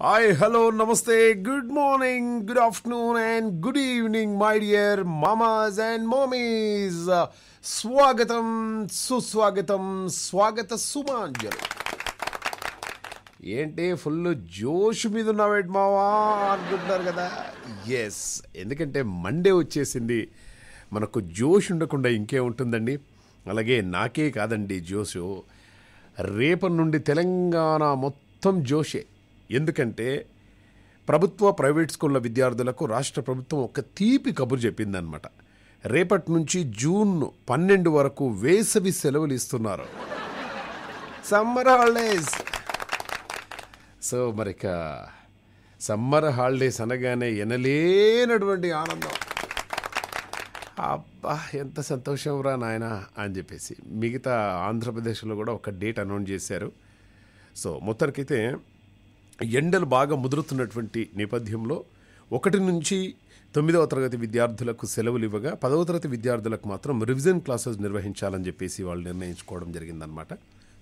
Hi hello నమస్తే good morning good afternoon and good evening my dear mamas and mommies స్వాగతం సుస్వాగతం స్వాగత సుమాంజలు ఏంటి ఫుల్ జోష్ మీద ఉన్నావేటి మావా అనుకుంటున్నారు కదా ఎస్ ఎందుకంటే మండే వచ్చేసింది మనకు జోష్ ఉండకుండా ఇంకే ఉంటుందండి అలాగే నాకే కాదండి జోషు రేపటి నుండి తెలంగాణ మొత్తం జోషే ఎందుకంటే ప్రభుత్వ ప్రైవేట్ స్కూళ్ళ విద్యార్థులకు రాష్ట్ర ప్రభుత్వం ఒక తీపి కబురు చెప్పిందనమాట రేపటి నుంచి జూన్ పన్నెండు వరకు వేసవి సెలవులు ఇస్తున్నారు. Summer holidays. సో మరిక సమ్మర్ హాలిడేస్ అనగానే ఎనలేనటువంటి ఆనందం. అబ్బా ఎంత సంతోషం రా నాయన అని చెప్పేసి మిగతా ఆంధ్రప్రదేశ్లో కూడా ఒక డేట్ అనౌన్స్ చేశారు. సో మొత్తానికైతే ఎండలు బాగా ముదురుతున్నటువంటి నేపథ్యంలో ఒకటి నుంచి తొమ్మిదవ తరగతి విద్యార్థులకు సెలవులు ఇవ్వగా పదవ తరగతి విద్యార్థులకు మాత్రం రివిజన్ క్లాసెస్ నిర్వహించాలని చెప్పేసి వాళ్ళు నిర్ణయించుకోవడం జరిగిందనమాట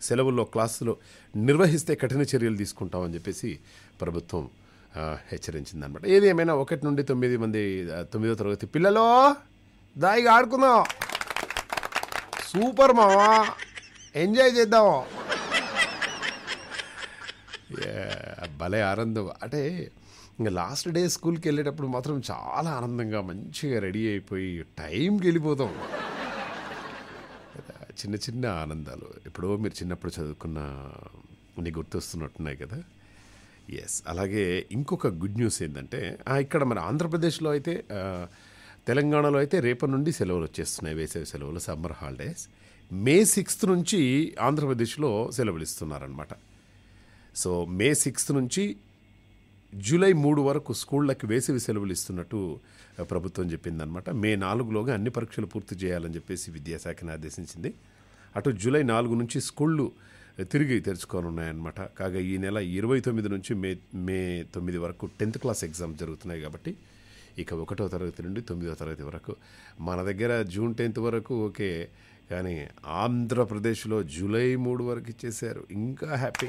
సెలవుల్లో క్లాసులు నిర్వహిస్తే కఠిన చర్యలు తీసుకుంటామని చెప్పేసి ప్రభుత్వం హెచ్చరించిందనమాట ఏది ఏమైనా ఒకటి నుండి తొమ్మిది మంది తొమ్మిదవ తరగతి పిల్లలు దాయిగా ఆడుకుందాం. సూపర్ మావా ఎంజాయ్ చేద్దాం. Yeah, భలే ఆనందం. అంటే ఇంకా లాస్ట్ డే స్కూల్కి వెళ్ళేటప్పుడు మాత్రం చాలా ఆనందంగా మంచిగా రెడీ అయిపోయి టైంకి వెళ్ళిపోతాం. చిన్న చిన్న ఆనందాలు. ఎప్పుడో మీరు చిన్నప్పుడు చదువుకున్న నీ గుర్తొస్తున్నట్టున్నాయి కదా. ఎస్ అలాగే ఇంకొక గుడ్ న్యూస్ ఏంటంటే ఇక్కడ మన ఆంధ్రప్రదేశ్లో అయితే తెలంగాణలో అయితే రేపటి నుండి సెలవులు వచ్చేస్తున్నాయి వేసవి సెలవులు సమ్మర్ హాలిడేస్. మే సిక్స్త్ నుంచి ఆంధ్రప్రదేశ్లో సెలవులు ఇస్తున్నారనమాట సో మే సిక్స్త్ నుంచి జూలై మూడు వరకు స్కూళ్ళకి వేసవి సెలవులు ఇస్తున్నట్టు ప్రభుత్వం చెప్పిందనమాట మే నాలుగులోగా అన్ని పరీక్షలు పూర్తి చేయాలని చెప్పేసి విద్యాశాఖను ఆదేశించింది. అటు జూలై నాలుగు నుంచి స్కూళ్ళు తిరిగి తెరుచుకోనున్నాయన్నమాట. కాగా ఈ నెల ఇరవై తొమ్మిది నుంచి మే మే తొమ్మిది వరకు టెన్త్ క్లాస్ ఎగ్జామ్స్ జరుగుతున్నాయి కాబట్టి ఇక ఒకటో తరగతి నుండి తొమ్మిదో తరగతి వరకు. మన దగ్గర జూన్ టెన్త్ వరకు ఓకే కానీ ఆంధ్రప్రదేశ్లో జూలై మూడు వరకు ఇచ్చేసారు ఇంకా హ్యాపీ.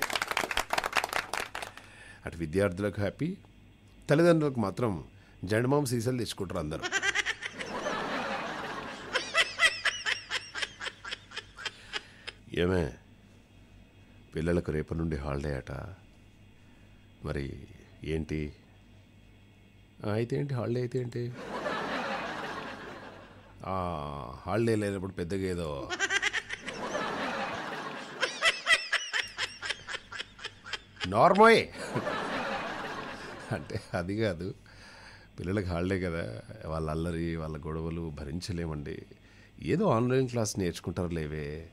అటు విద్యార్థులకు హ్యాపీ తల్లిదండ్రులకు మాత్రం జండమామ సీసాలు తెచ్చుకుంటారు అందరూ. ఏమే పిల్లలకు రేపటి నుండి హాలిడే అట. మరి ఏంటి? అయితే ఏంటి హాలిడే అయితే ఏంటి? హాలిడే లేనప్పుడు పెద్దగా ఏదో. నార్మోయే. అంటే అది కాదు. పిల్లలకి హాలిడే కదా. వాళ్ళ అల్లరి వాళ్ళ గొడవలు భరించలేమండి. ఏదో ఆన్లైన్ క్లాస్ నేర్చుకుంటారు లేవే.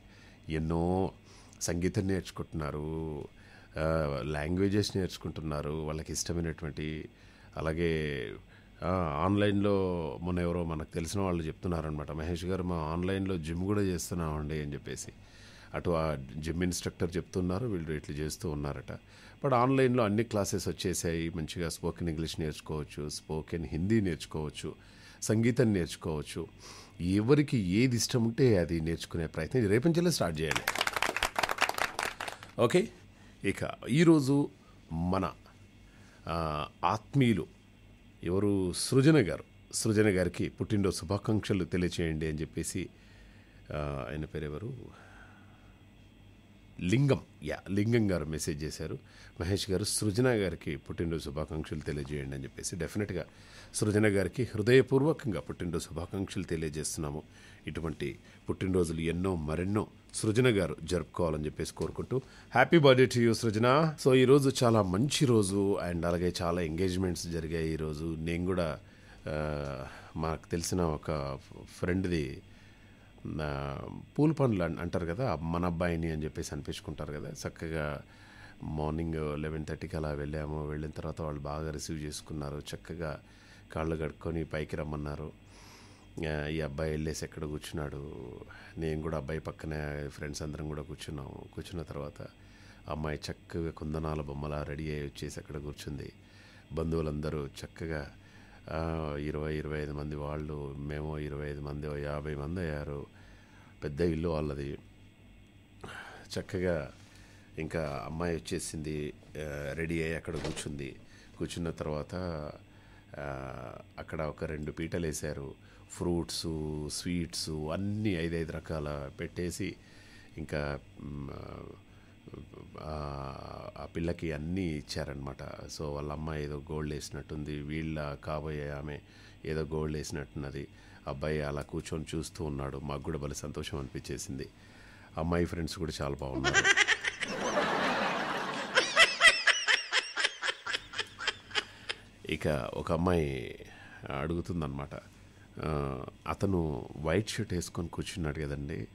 ఎన్నో సంగీతం నేర్చుకుంటున్నారు. లాంగ్వేజెస్ నేర్చుకుంటున్నారు. వాళ్ళకి ఇష్టమైనటువంటి అలాగే ఆన్లైన్లో మొన్న ఎవరో మనకు తెలిసిన వాళ్ళు చెప్తున్నారనమాట మహేష్ గారు మా ఆన్లైన్లో జిమ్ కూడా చేస్తున్నామండి అని చెప్పేసి. అటు ఆ జిమ్ ఇన్స్ట్రక్టర్ చెప్తున్నారు వీళ్ళు ఇట్లా చేస్తూ ఉన్నారట. బట్ ఆన్లైన్లో అన్ని క్లాసెస్ వచ్చేసాయి. మంచిగా స్పోకెన్ ఇంగ్లీష్ నేర్చుకోవచ్చు స్పోకెన్ హిందీ నేర్చుకోవచ్చు సంగీతం నేర్చుకోవచ్చు. ఎవరికి ఏది ఇష్టం ఉంటే అది నేర్చుకునే ప్రయత్నం రేపు నుంచి స్టార్ట్ చేయాలి ఓకే? ఇక ఈరోజు మన ఆత్మీయులు ఎవరు? సృజన గారు. సృజన గారికి పుట్టినరోజు శుభాకాంక్షలు తెలియచేయండి అని చెప్పేసి ఆయన పేరెవరు? లింగం యా లింగం గారు మెసేజ్ చేశారు. మహేష్ గారు సృజన గారికి పుట్టినరోజు శుభాకాంక్షలు తెలియజేయండి అని చెప్పేసి డెఫినెట్గా సృజన గారికి హృదయపూర్వకంగా పుట్టినరోజు శుభాకాంక్షలు తెలియజేస్తున్నాము. ఇటువంటి పుట్టినరోజులు ఎన్నో మరెన్నో సృజన గారు జరుపుకోవాలని చెప్పేసి కోరుకుంటూ happy birthday to you Srujana. So ఈరోజు చాలా మంచి రోజు అండ్ అలాగే చాలా ఎంగేజ్మెంట్స్ జరిగాయి ఈరోజు నేను కూడా మాకు తెలిసిన ఒక ఫ్రెండ్ది పూల పనులు అంటారు కదా మన అబ్బాయిని అని చెప్పేసి అనిపించుకుంటారు కదా. చక్కగా మార్నింగ్ లెవెన్ థర్టీకి అలా వెళ్ళాము. వెళ్ళిన తర్వాత వాళ్ళు బాగా రిసీవ్ చేసుకున్నారు. చక్కగా కాళ్ళు కడుక్కొని పైకి రమ్మన్నారు. ఈ అబ్బాయి వెళ్ళేసి ఎక్కడ కూర్చున్నాడు? నేను కూడా అబ్బాయి పక్కనే ఫ్రెండ్స్ అందరం కూడా కూర్చున్నాము. కూర్చున్న తర్వాత అమ్మాయి చక్కగా కుందనాల బొమ్మలా రెడీ అయ్యి వచ్చేసి అక్కడ కూర్చుంది. బంధువులందరూ చక్కగా ఇరవై ఇరవై ఐదు మంది వాళ్ళు మేము ఇరవై ఐదు మంది యాభై మంది అయ్యారు. పెద్ద ఇల్లు వాళ్ళది. చక్కగా ఇంకా అమ్మాయి వచ్చేసింది రెడీ అయ్యి అక్కడ కూర్చుంది. కూర్చున్న తర్వాత అక్కడ ఒక రెండు పీటలు వేశారు. ఫ్రూట్స్ స్వీట్స్ అన్నీ ఐదైదు రకాల పెట్టేసి ఇంకా ఆ, పిల్లకి అన్నీ ఇచ్చారనమాట సో వాళ్ళ అమ్మాయి ఏదో గోల్డ్ వేసినట్టుంది వీళ్ళ కాబోయే ఆమె ఏదో గోల్డ్ వేసినట్టున్నది. అబ్బాయి అలా కూర్చొని చూస్తూ ఉన్నాడు. మాకు కూడా భలే సంతోషం అనిపించేసింది. అమ్మాయి ఫ్రెండ్స్ కూడా చాలా బాగున్నారు. ఇక ఒక అమ్మాయి అడుగుతుందన్నమాట. అతను వైట్ షర్ట్ వేసుకొని కూర్చున్నాడు కదండి.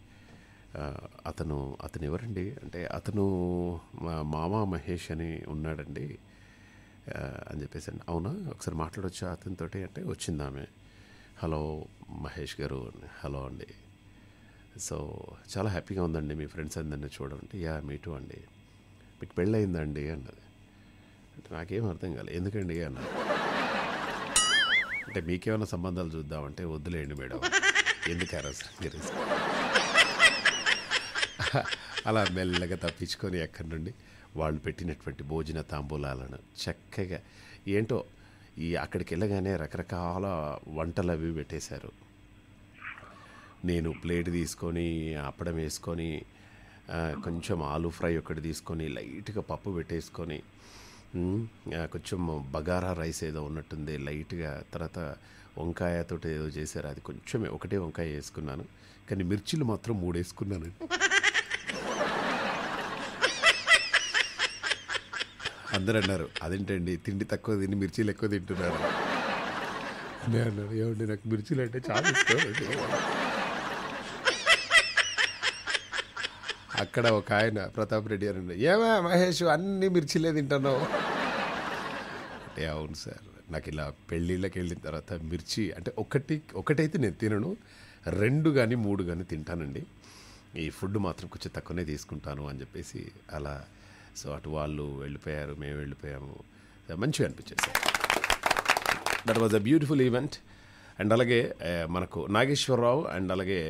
అతను అతను ఎవరండి? అంటే అతను మా మామ మహేష్ అని ఉన్నాడండి. అని చెప్పేసి అవునా? ఒకసారి మాట్లాడొచ్చా అతనితోటి? అంటే వచ్చిందామె. హలో మహేష్ గారు. హలో అండి. సో చాలా హ్యాపీగా ఉందండి మీ ఫ్రెండ్స్ అందరినీ చూడండి యా మీటు అండి. మీకు పెళ్ళయిందండి అన్నది. అంటే నాకేం అర్థం కాలేదు ఎందుకండి అన్నది అంటే మీకేమైనా సంబంధాలు చూద్దామంటే వద్దులేండి మేడం. ఎందుకు అనవసరంగా రిస్క్ అలా మెల్లగా తప్పించుకొని ఎక్కడి నుండి వాళ్ళు పెట్టినటువంటి భోజన తాంబూలాలను చక్కగా ఏంటో ఈ అక్కడికి వెళ్ళగానే రకరకాల వంటలు అవి పెట్టేశారు. నేను ప్లేట్ తీసుకొని అప్పడం వేసుకొని కొంచెం ఆలు ఫ్రై ఒకటి తీసుకొని లైట్గా పప్పు పెట్టేసుకొని కొంచెం బగారా రైస్ ఏదో ఉన్నట్టుంది లైట్గా తర్వాత వంకాయతో ఏదో చేశారు. అది కొంచెం ఒకటే వంకాయ వేసుకున్నాను. కానీ మిర్చిలు మాత్రం మూడు వేసుకున్నాను అందరు అన్నారు అదేంటండి? తిండి తక్కువ తిని మిర్చీలు ఎక్కువ తింటున్నారు. అదే అన్నారు ఏమండి? నాకు మిర్చీలు అంటే చాలా ఇష్టం. అక్కడ ఒక ఆయన ప్రతాప్ రెడ్డి అని ఏమా మహేష్ అన్ని మిర్చిలే తింటున్నావు? అంటే అవును సార్ నాకు ఇలా పెళ్ళిళ్ళకి వెళ్ళిన తర్వాత మిర్చి అంటే ఒకటి ఒకటైతే నేను తినను రెండు కానీ మూడు కానీ తింటానండి. ఈ ఫుడ్ మాత్రం కొంచెం తక్కువనే తీసుకుంటాను అని చెప్పేసి అలా. సో అటు వాళ్ళు వెళ్ళిపోయారు మేము వెళ్ళిపోయాము. మంచిగా అనిపించేసి that was a beautiful event and అలాగే మనకు నాగేశ్వరరావు అండ్ అలాగే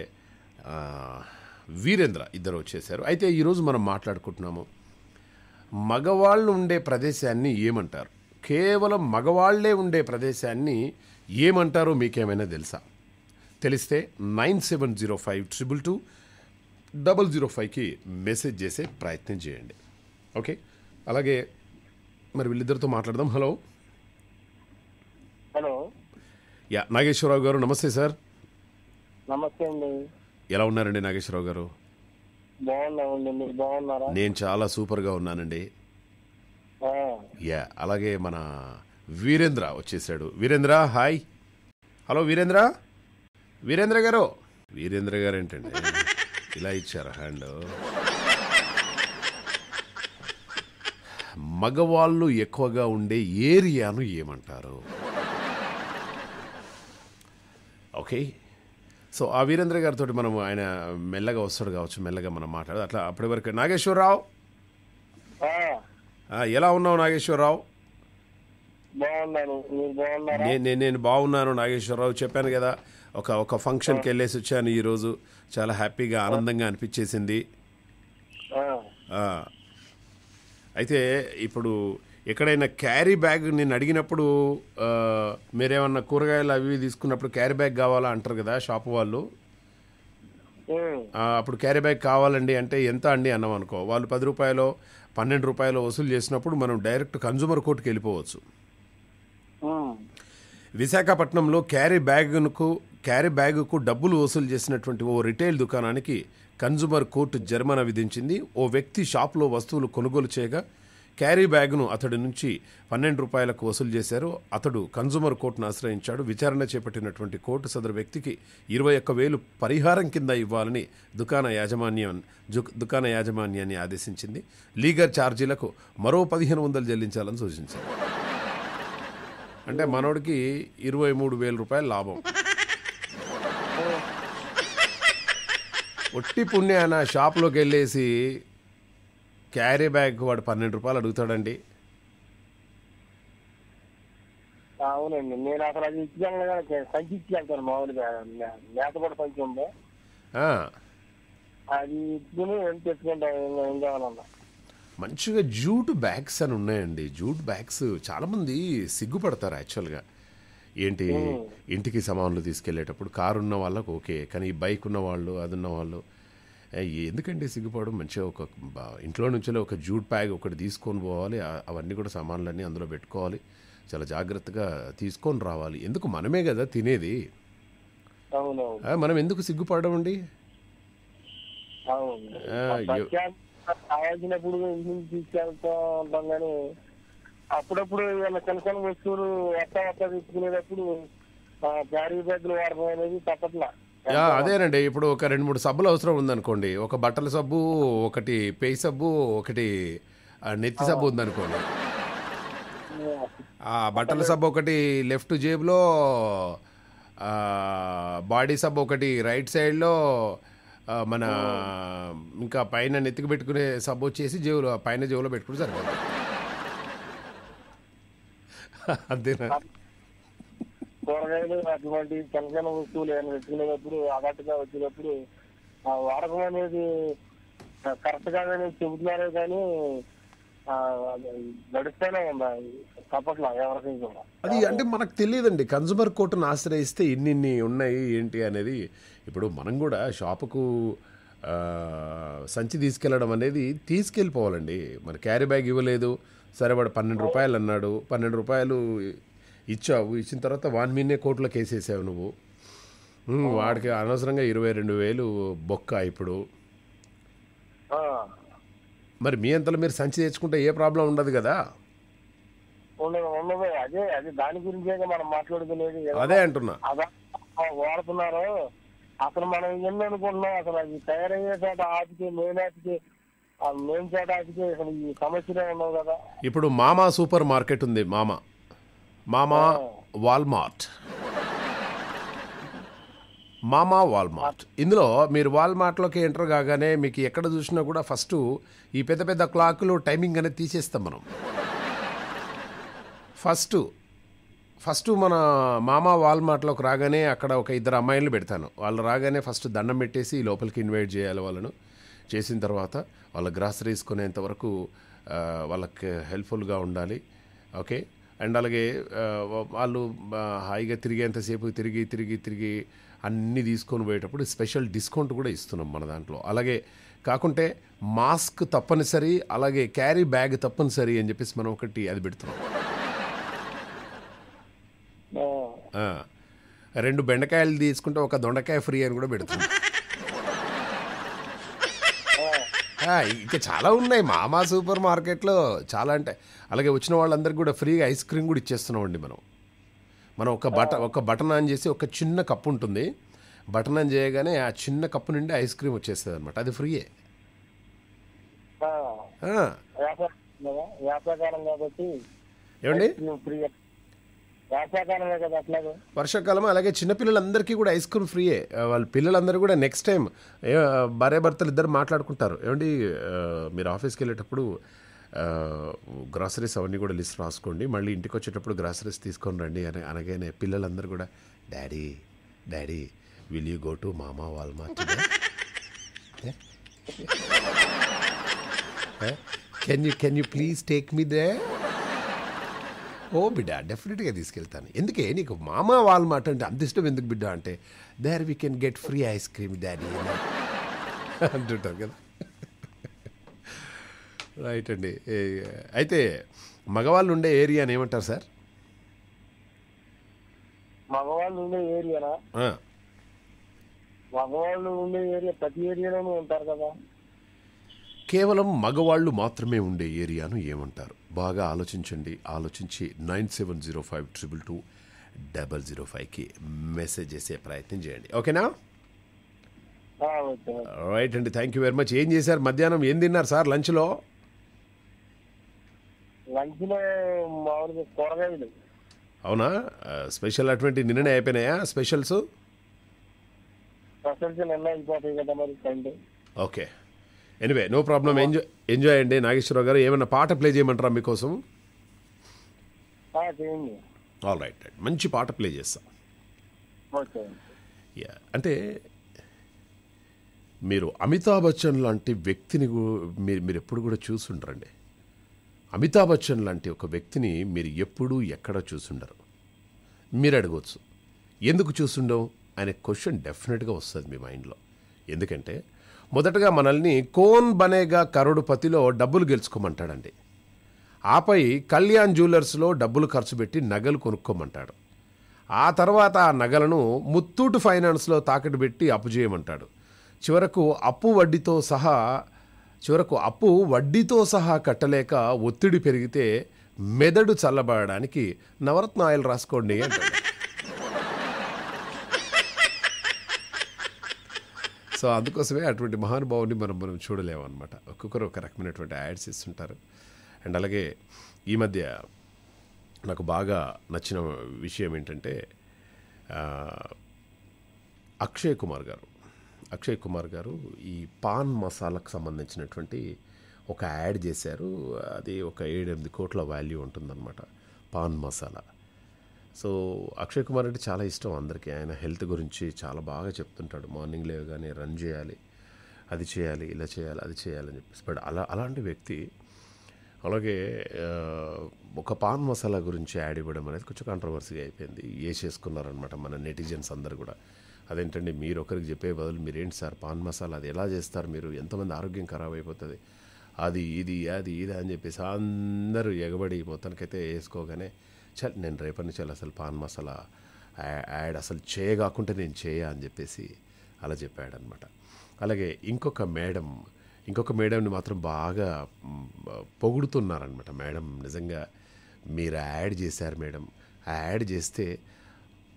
వీరేంద్ర ఇద్దరు వచ్చేసారు. అయితే ఈరోజు మనం మాట్లాడుకుంటున్నాము మగవాళ్ళు ఉండే ప్రదేశాన్ని ఏమంటారు? కేవలం మగవాళ్ళే ఉండే ప్రదేశాన్ని ఏమంటారో మీకేమైనా తెలుసా? తెలిస్తే nine seven zero five triple two double zero ఫైవ్కి మెసేజ్ చేసే ప్రయత్నం చేయండి. ఓకే? అలాగే మరి వీళ్ళిద్దరితో మాట్లాడదాం. హలో. హలో. యా నాగేశ్వరరావు గారు నమస్తే సార్. నమస్తే అండి. ఎలా ఉన్నారండి నాగేశ్వరరావు గారు? బాగున్నామండి మీరు బాగున్నారా? నేను చాలా సూపర్గా ఉన్నానండి. యా అలాగే మన వీరేంద్ర వచ్చేసాడు. వీరేంద్ర హాయ్. హలో వీరేంద్ర. వీరేంద్ర గారు. వీరేంద్ర గారు ఏంటండి ఇలా ఇచ్చారు హ్యాండ్ మగవాళ్ళు ఎక్కువగా ఉండే ఏరియాను ఏమంటారు? ఓకే. సో ఆ వీరేంద్ర గారితో మనం ఆయన మెల్లగా వస్తాడు కావచ్చు మెల్లగా మనం మాట్లాడదు. అట్లా అప్పటి వరకు నాగేశ్వరరావు? ఎలా ఉన్నావు నాగేశ్వరరావు? నేను బాగున్నాను నాగేశ్వరరావు చెప్పాను కదా. ఒక ఒక ఫంక్షన్కి వెళ్ళేసి వచ్చాను ఈరోజు. చాలా హ్యాపీగా ఆనందంగా అనిపించేసింది. అయితే ఇప్పుడు ఎక్కడైనా క్యారీ బ్యాగ్ నేను అడిగినప్పుడు మీరేమన్నా కూరగాయలు అవి తీసుకున్నప్పుడు క్యారీ బ్యాగ్ కావాలా అంటారు కదా షాప్ వాళ్ళు. అప్పుడు క్యారీ బ్యాగ్ కావాలండి అంటే ఎంత అండి అన్నాం అనుకో. వాళ్ళు పది రూపాయలు పన్నెండు రూపాయలు వసూలు చేసినప్పుడు మనం డైరెక్ట్ కన్జూమర్ కోర్టుకి వెళ్ళిపోవచ్చు. విశాఖపట్నంలో క్యారీ బ్యాగ్కు క్యారీ బ్యాగుకు డబ్బులు వసూలు చేసినటువంటి ఓ రిటైల్ దుకాణానికి కన్జూమర్ కోర్టు జరిమానా విధించింది. ఓ వ్యక్తి షాప్లో వస్తువులు కొనుగోలు చేయగా క్యారీ బ్యాగ్ను అతడి నుంచి పన్నెండు రూపాయలకు వసూలు చేశారు. అతడు కన్జూమర్ కోర్టును ఆశ్రయించాడు. విచారణ చేపట్టినటువంటి కోర్టు సదరు వ్యక్తికి ఇరవై ఒక్క వేలు పరిహారం కింద ఇవ్వాలని దుకాణ యాజమాన్యం దుకాణ యాజమాన్యాన్ని ఆదేశించింది. లీగల్ ఛార్జీలకు మరో పదిహేను వందలు చెల్లించాలని సూచించింది. అంటే మనోడికి ఇరవై మూడు వేల రూపాయల లాభం. ఒట్టి పుణ్యాన షాప్లోకి వెళ్ళేసి క్యారీ బ్యాగ్ వాడు పన్నెండు రూపాయలు అడుగుతాడండి. అవునండి నేను అసలు అది ఇచ్చాను కదా సంచి ఇచ్చి వెళ్తాను మామూలుగా మేతపడి సంచి ఉంది అది ఇచ్చుకుని వెళ్ళి తెచ్చుకుంటాను ఏం కావాలన్నా. మంచిగా జూట్ బ్యాగ్స్ అని ఉన్నాయండి జూట్ బ్యాగ్స్. చాలామంది సిగ్గుపడతారు యాక్చువల్గా. ఏంటి ఇంటికి సామాన్లు తీసుకెళ్ళేటప్పుడు కారు ఉన్న వాళ్ళకు ఓకే కానీ ఈ బైక్ ఉన్న వాళ్ళు అది ఉన్న వాళ్ళు ఏ, ఎందుకండి సిగ్గుపడడం? మంచిగా ఒక ఇంట్లో నుంచి ఒక జూట్ బ్యాగ్ ఒకటి తీసుకొని పోవాలి అవన్నీ కూడా సామాన్లన్నీ అందులో పెట్టుకోవాలి చాలా జాగ్రత్తగా తీసుకొని రావాలి. ఎందుకు మనమే కదా తినేది? మనం ఎందుకు సిగ్గుపడడం అండి? తీసుకెళ్తా ఉంటాం కానీ అప్పుడప్పుడు ఏమైనా చిన్న చిన్న వస్తువులు ఎట్ట ఎట్ట తీసుకునేటప్పుడు క్యారీ బ్యాగ్లు వాడడం అనేది తప్పట్లా. యా, అదేనండి. ఇప్పుడు ఒక రెండు మూడు సబ్బులు అవసరం ఉందనుకోండి. ఒక బట్టల సబ్బు ఒకటి పేయి సబ్బు ఒకటి నెత్తి సబ్బు ఉందనుకోండి. ఆ బట్టల సబ్బు ఒకటి లెఫ్ట్ జేబులో ఆ, బాడీ సబ్బు ఒకటి రైట్ సైడ్లో మన ఇంకా పైన నెత్తికి పెట్టుకునే సబ్బు వచ్చేసి జేబులో పైన జేబులో పెట్టుకుంటే సరిపోతుంది అంతేనా? కూరగాయలు అటువంటి చిన్న వస్తువులు ఏమైనా తెచ్చుకునేటప్పుడు అగట్టుగా వచ్చినప్పుడు ఆ వాడకం అనేది కరెక్ట్ కాదని చెబుతున్నారే కానీ ఉందా? తప్పట్లా కూడా. అది అంటే మనకు తెలియదండి. కన్జ్యూమర్ కోర్టును ఆశ్రయిస్తే ఇన్ని ఇన్ని ఉన్నాయి ఏంటి అనేది. ఇప్పుడు మనం కూడా షాపుకు సంచి తీసుకెళ్ళడం అనేది తీసుకెళ్ళిపోవాలండి. మరి క్యారీ బ్యాగ్ ఇవ్వలేదు సరే వాడు పన్నెండు రూపాయలు అన్నాడు. పన్నెండు రూపాయలు ఇచ్చావు. ఇచ్చిన తర్వాత వాన్ మీనే కోర్టులోకి వేసేసావు నువ్వు. వాడికి అనవసరంగా ఇరవై రెండు వేలు బొక్క ఇప్పుడు. మరి మీ అంతలో మీరు సంచి తెచ్చుకుంటే ఏ ప్రాబ్లం ఉండదు కదా? అదే అది దాని గురించే మనం మాట్లాడుకునేది అదే అంటున్నా. వాడుతున్నారు. అసలు మనం ఎన్ని అనుకుంటున్నాం? అసలు అది తయారయ్యే చోట ఆపితే మెయిన్ ఆపితే అసలు ఈ సమస్యలే కదా. ఇప్పుడు మామా సూపర్ మార్కెట్ ఉంది మామా. మామా వాల్మార్ట్. మామా వాల్మార్ట్. ఇందులో మీరు వాల్మార్ట్లోకి ఎంటర్ కాగానే మీకు ఎక్కడ చూసినా కూడా ఫస్ట్ ఈ పెద్ద పెద్ద క్లాకులు టైమింగ్ అనేది తీసేస్తాం మనం. ఫస్ట్ ఫస్ట్ మన మామ వాల్మార్ట్లోకి రాగానే అక్కడ ఒక ఇద్దరు అమ్మాయిలు పెడతాను. వాళ్ళు రాగానే ఫస్ట్ దండం పెట్టేసి లోపలికి ఇన్వైట్ చేయాలి వాళ్ళను. చేసిన తర్వాత వాళ్ళ గ్రాసరీస్ కొనేంత వరకు వాళ్ళకి హెల్ప్ఫుల్గా ఉండాలి. ఓకే? అండ్ అలాగే వాళ్ళు హాయిగా తిరిగేంతసేపు తిరిగి తిరిగి తిరిగి అన్నీ తీసుకొని పోయేటప్పుడు స్పెషల్ డిస్కౌంట్ కూడా ఇస్తున్నాం మన దాంట్లో. అలాగే కాకుంటే మాస్క్ తప్పనిసరి అలాగే క్యారీ బ్యాగ్ తప్పనిసరి అని చెప్పేసి మనం ఒకటి అది పెడుతున్నాం. రెండు బెండకాయలు తీసుకుంటే ఒక దొండకాయ ఫ్రీ అని కూడా పెడుతుంది ఆ, ఇంకా చాలా ఉన్నాయి. మామా సూపర్ మార్కెట్లో చాలా అంటే అలాగే వచ్చిన వాళ్ళందరికీ కూడా ఫ్రీగా ఐస్ క్రీమ్ కూడా ఇచ్చేస్తున్నామండి మనం. మనం ఒక బట ఒక బటన్ ఆన్ చేసి ఒక చిన్న కప్పు ఉంటుంది. బటన్ ఆన్ చేయగానే ఆ చిన్న కప్పు నుండి ఐస్ క్రీమ్ వచ్చేస్తుంది అనమాట అది ఫ్రీయే. ఏమండి? కదా అట్లాగే. వర్షాకాలం అలాగే చిన్నపిల్లలందరికీ కూడా ఐస్ క్రీమ్ ఫ్రీయే. వాళ్ళ పిల్లలందరూ కూడా నెక్స్ట్ టైం భార్య భర్తలు ఇద్దరు మాట్లాడుకుంటారు. ఏమండి మీరు ఆఫీస్కి వెళ్ళేటప్పుడు గ్రాసరీస్ అవన్నీ కూడా లిస్ట్ రాసుకోండి. మళ్ళీ ఇంటికి వచ్చేటప్పుడు గ్రాసరీస్ తీసుకొని రండి అని అనగానే పిల్లలందరూ కూడా daddy daddy will you go to మామా Walmart can you can you please take me there ఓ బిడ్డ డెఫినెట్గా తీసుకెళ్తాను. ఎందుకే? నీకు మామ వాల్మార్ట్ అంటే అంత ఇష్టం ఎందుకు బిడ్డ అంటే there we can get free ice cream daddy అంటుంటారు కదా. రైట్ అండి. అయితే మగవాళ్ళు ఉండే ఏరియాని ఏమంటారు సార్? మగవాళ్ళు ఉండే ఏరియానా? మగవాళ్ళు ఉండే ఏరియా ప్రతి ఏరియాలోనూ ఉంటారు కదా. కేవలం మగవాళ్ళు మాత్రమే ఉండే ఏరియాను ఏమంటారు? బాగా ఆలోచించండి. ఆలోచించి nine seven zero five triple two double zero ఫైవ్కి మెసేజ్ చేసే ప్రయత్నం చేయండి. ఓకేనా? రైట్ అండి. థ్యాంక్ యూ వెరీ మచ్ ఏం చేశారు? మధ్యాహ్నం ఏం తిన్నారు సార్? లంచ్లో? అవునా? స్పెషల్ అటువంటి నిన్ననే అయిపోయినాయా specials? Okay. Anyway no problem enjoy enjoy అండి. నాగేశ్వరరావు గారు ఏమైనా పాట ప్లే చేయమంటారా మీకోసం? ఆల్ రైట్ రైట్ మంచి పాట ప్లే చేస్తాం. యా అంటే మీరు అమితాబ్ బచ్చన్ లాంటి వ్యక్తిని మీరు మీరు ఎప్పుడు కూడా చూసుండరండి. అమితాబ్ బచ్చన్ లాంటి ఒక వ్యక్తిని మీరు ఎప్పుడూ ఎక్కడ చూసుండరు. మీరు అడగవచ్చు ఎందుకు చూసుండవు? అనే క్వశ్చన్ డెఫినెట్గా వస్తుంది మీ మైండ్లో. ఎందుకంటే మొదటగా మనల్ని కోన్ బనేగా కరోడుపతిలో డబ్బులు గెలుచుకోమంటాడండి. ఆపై కళ్యాణ్ జ్యువెలర్స్లో డబ్బులు ఖర్చు పెట్టి నగలు కొనుక్కోమంటాడు. ఆ తర్వాత ఆ నగలను ముత్తూటు ఫైనాన్స్లో తాకట్టు పెట్టి అప్పు చేయమంటాడు. చివరకు అప్పు వడ్డీతో సహా చివరకు అప్పు వడ్డీతో సహా కట్టలేక ఒత్తిడి పెరిగితే మెదడు చల్లబడడానికి నవరత్న ఆయిల్ రాసుకోండి అంటాడు. సో అందుకోసమే అటువంటి మహానుభావుని మనం మనం చూడలేము అనమాట ఒక్కొక్కరు ఒక రకమైనటువంటి యాడ్స్ ఇస్తుంటారు. అండ్ అలాగే ఈ మధ్య నాకు బాగా నచ్చిన విషయం ఏంటంటే అక్షయ్ కుమార్ గారు. అక్షయ్ కుమార్ గారు ఈ పాన్ మసాలాకు సంబంధించినటువంటి ఒక యాడ్ చేశారు. అది ఒక ఏడెనిమిది కోట్ల వాల్యూ ఉంటుందన్నమాట పాన్ మసాలా. సో అక్షయ్ కుమార్ అంటే చాలా ఇష్టం అందరికీ. ఆయన హెల్త్ గురించి చాలా బాగా చెప్తుంటాడు. మార్నింగ్ లేవగానే రన్ చేయాలి అది చేయాలి ఇలా చేయాలి అది చేయాలని చెప్పేసి. బట్ అలా అలాంటి వ్యక్తి అలాగే ఒక పాన్ మసాలా గురించి యాడ్ ఇవ్వడం అనేది కొంచెం కాంట్రవర్సీగా అయిపోయింది. వేసేసుకున్నారనమాట మన నెటిజన్స్ అందరు కూడా. అదేంటండి మీరు ఒకరికి చెప్పే బదులు మీరేంటి సార్ పాన్ మసాలా? అది ఎలా చేస్తారు మీరు? ఎంతమంది ఆరోగ్యం ఖరాబ్ అయిపోతుంది? అది ఇది అది ఇది అని చెప్పేసి అందరూ ఎగబడి మొత్తానికైతే వేసుకోగానే చల్ నేను రేపటి నుంచి అసలు పాన్ మసాలా యాడ్ అసలు చేయగాకుంటే నేను చేయ అని చెప్పేసి అలా చెప్పాడనమాట అలాగే ఇంకొక మేడం ఇంకొక మేడంని మాత్రం బాగా పొగుడుతున్నారనమాట మేడం నిజంగా మీరు యాడ్ చేశారు మేడం. ఆ యాడ్ చేస్తే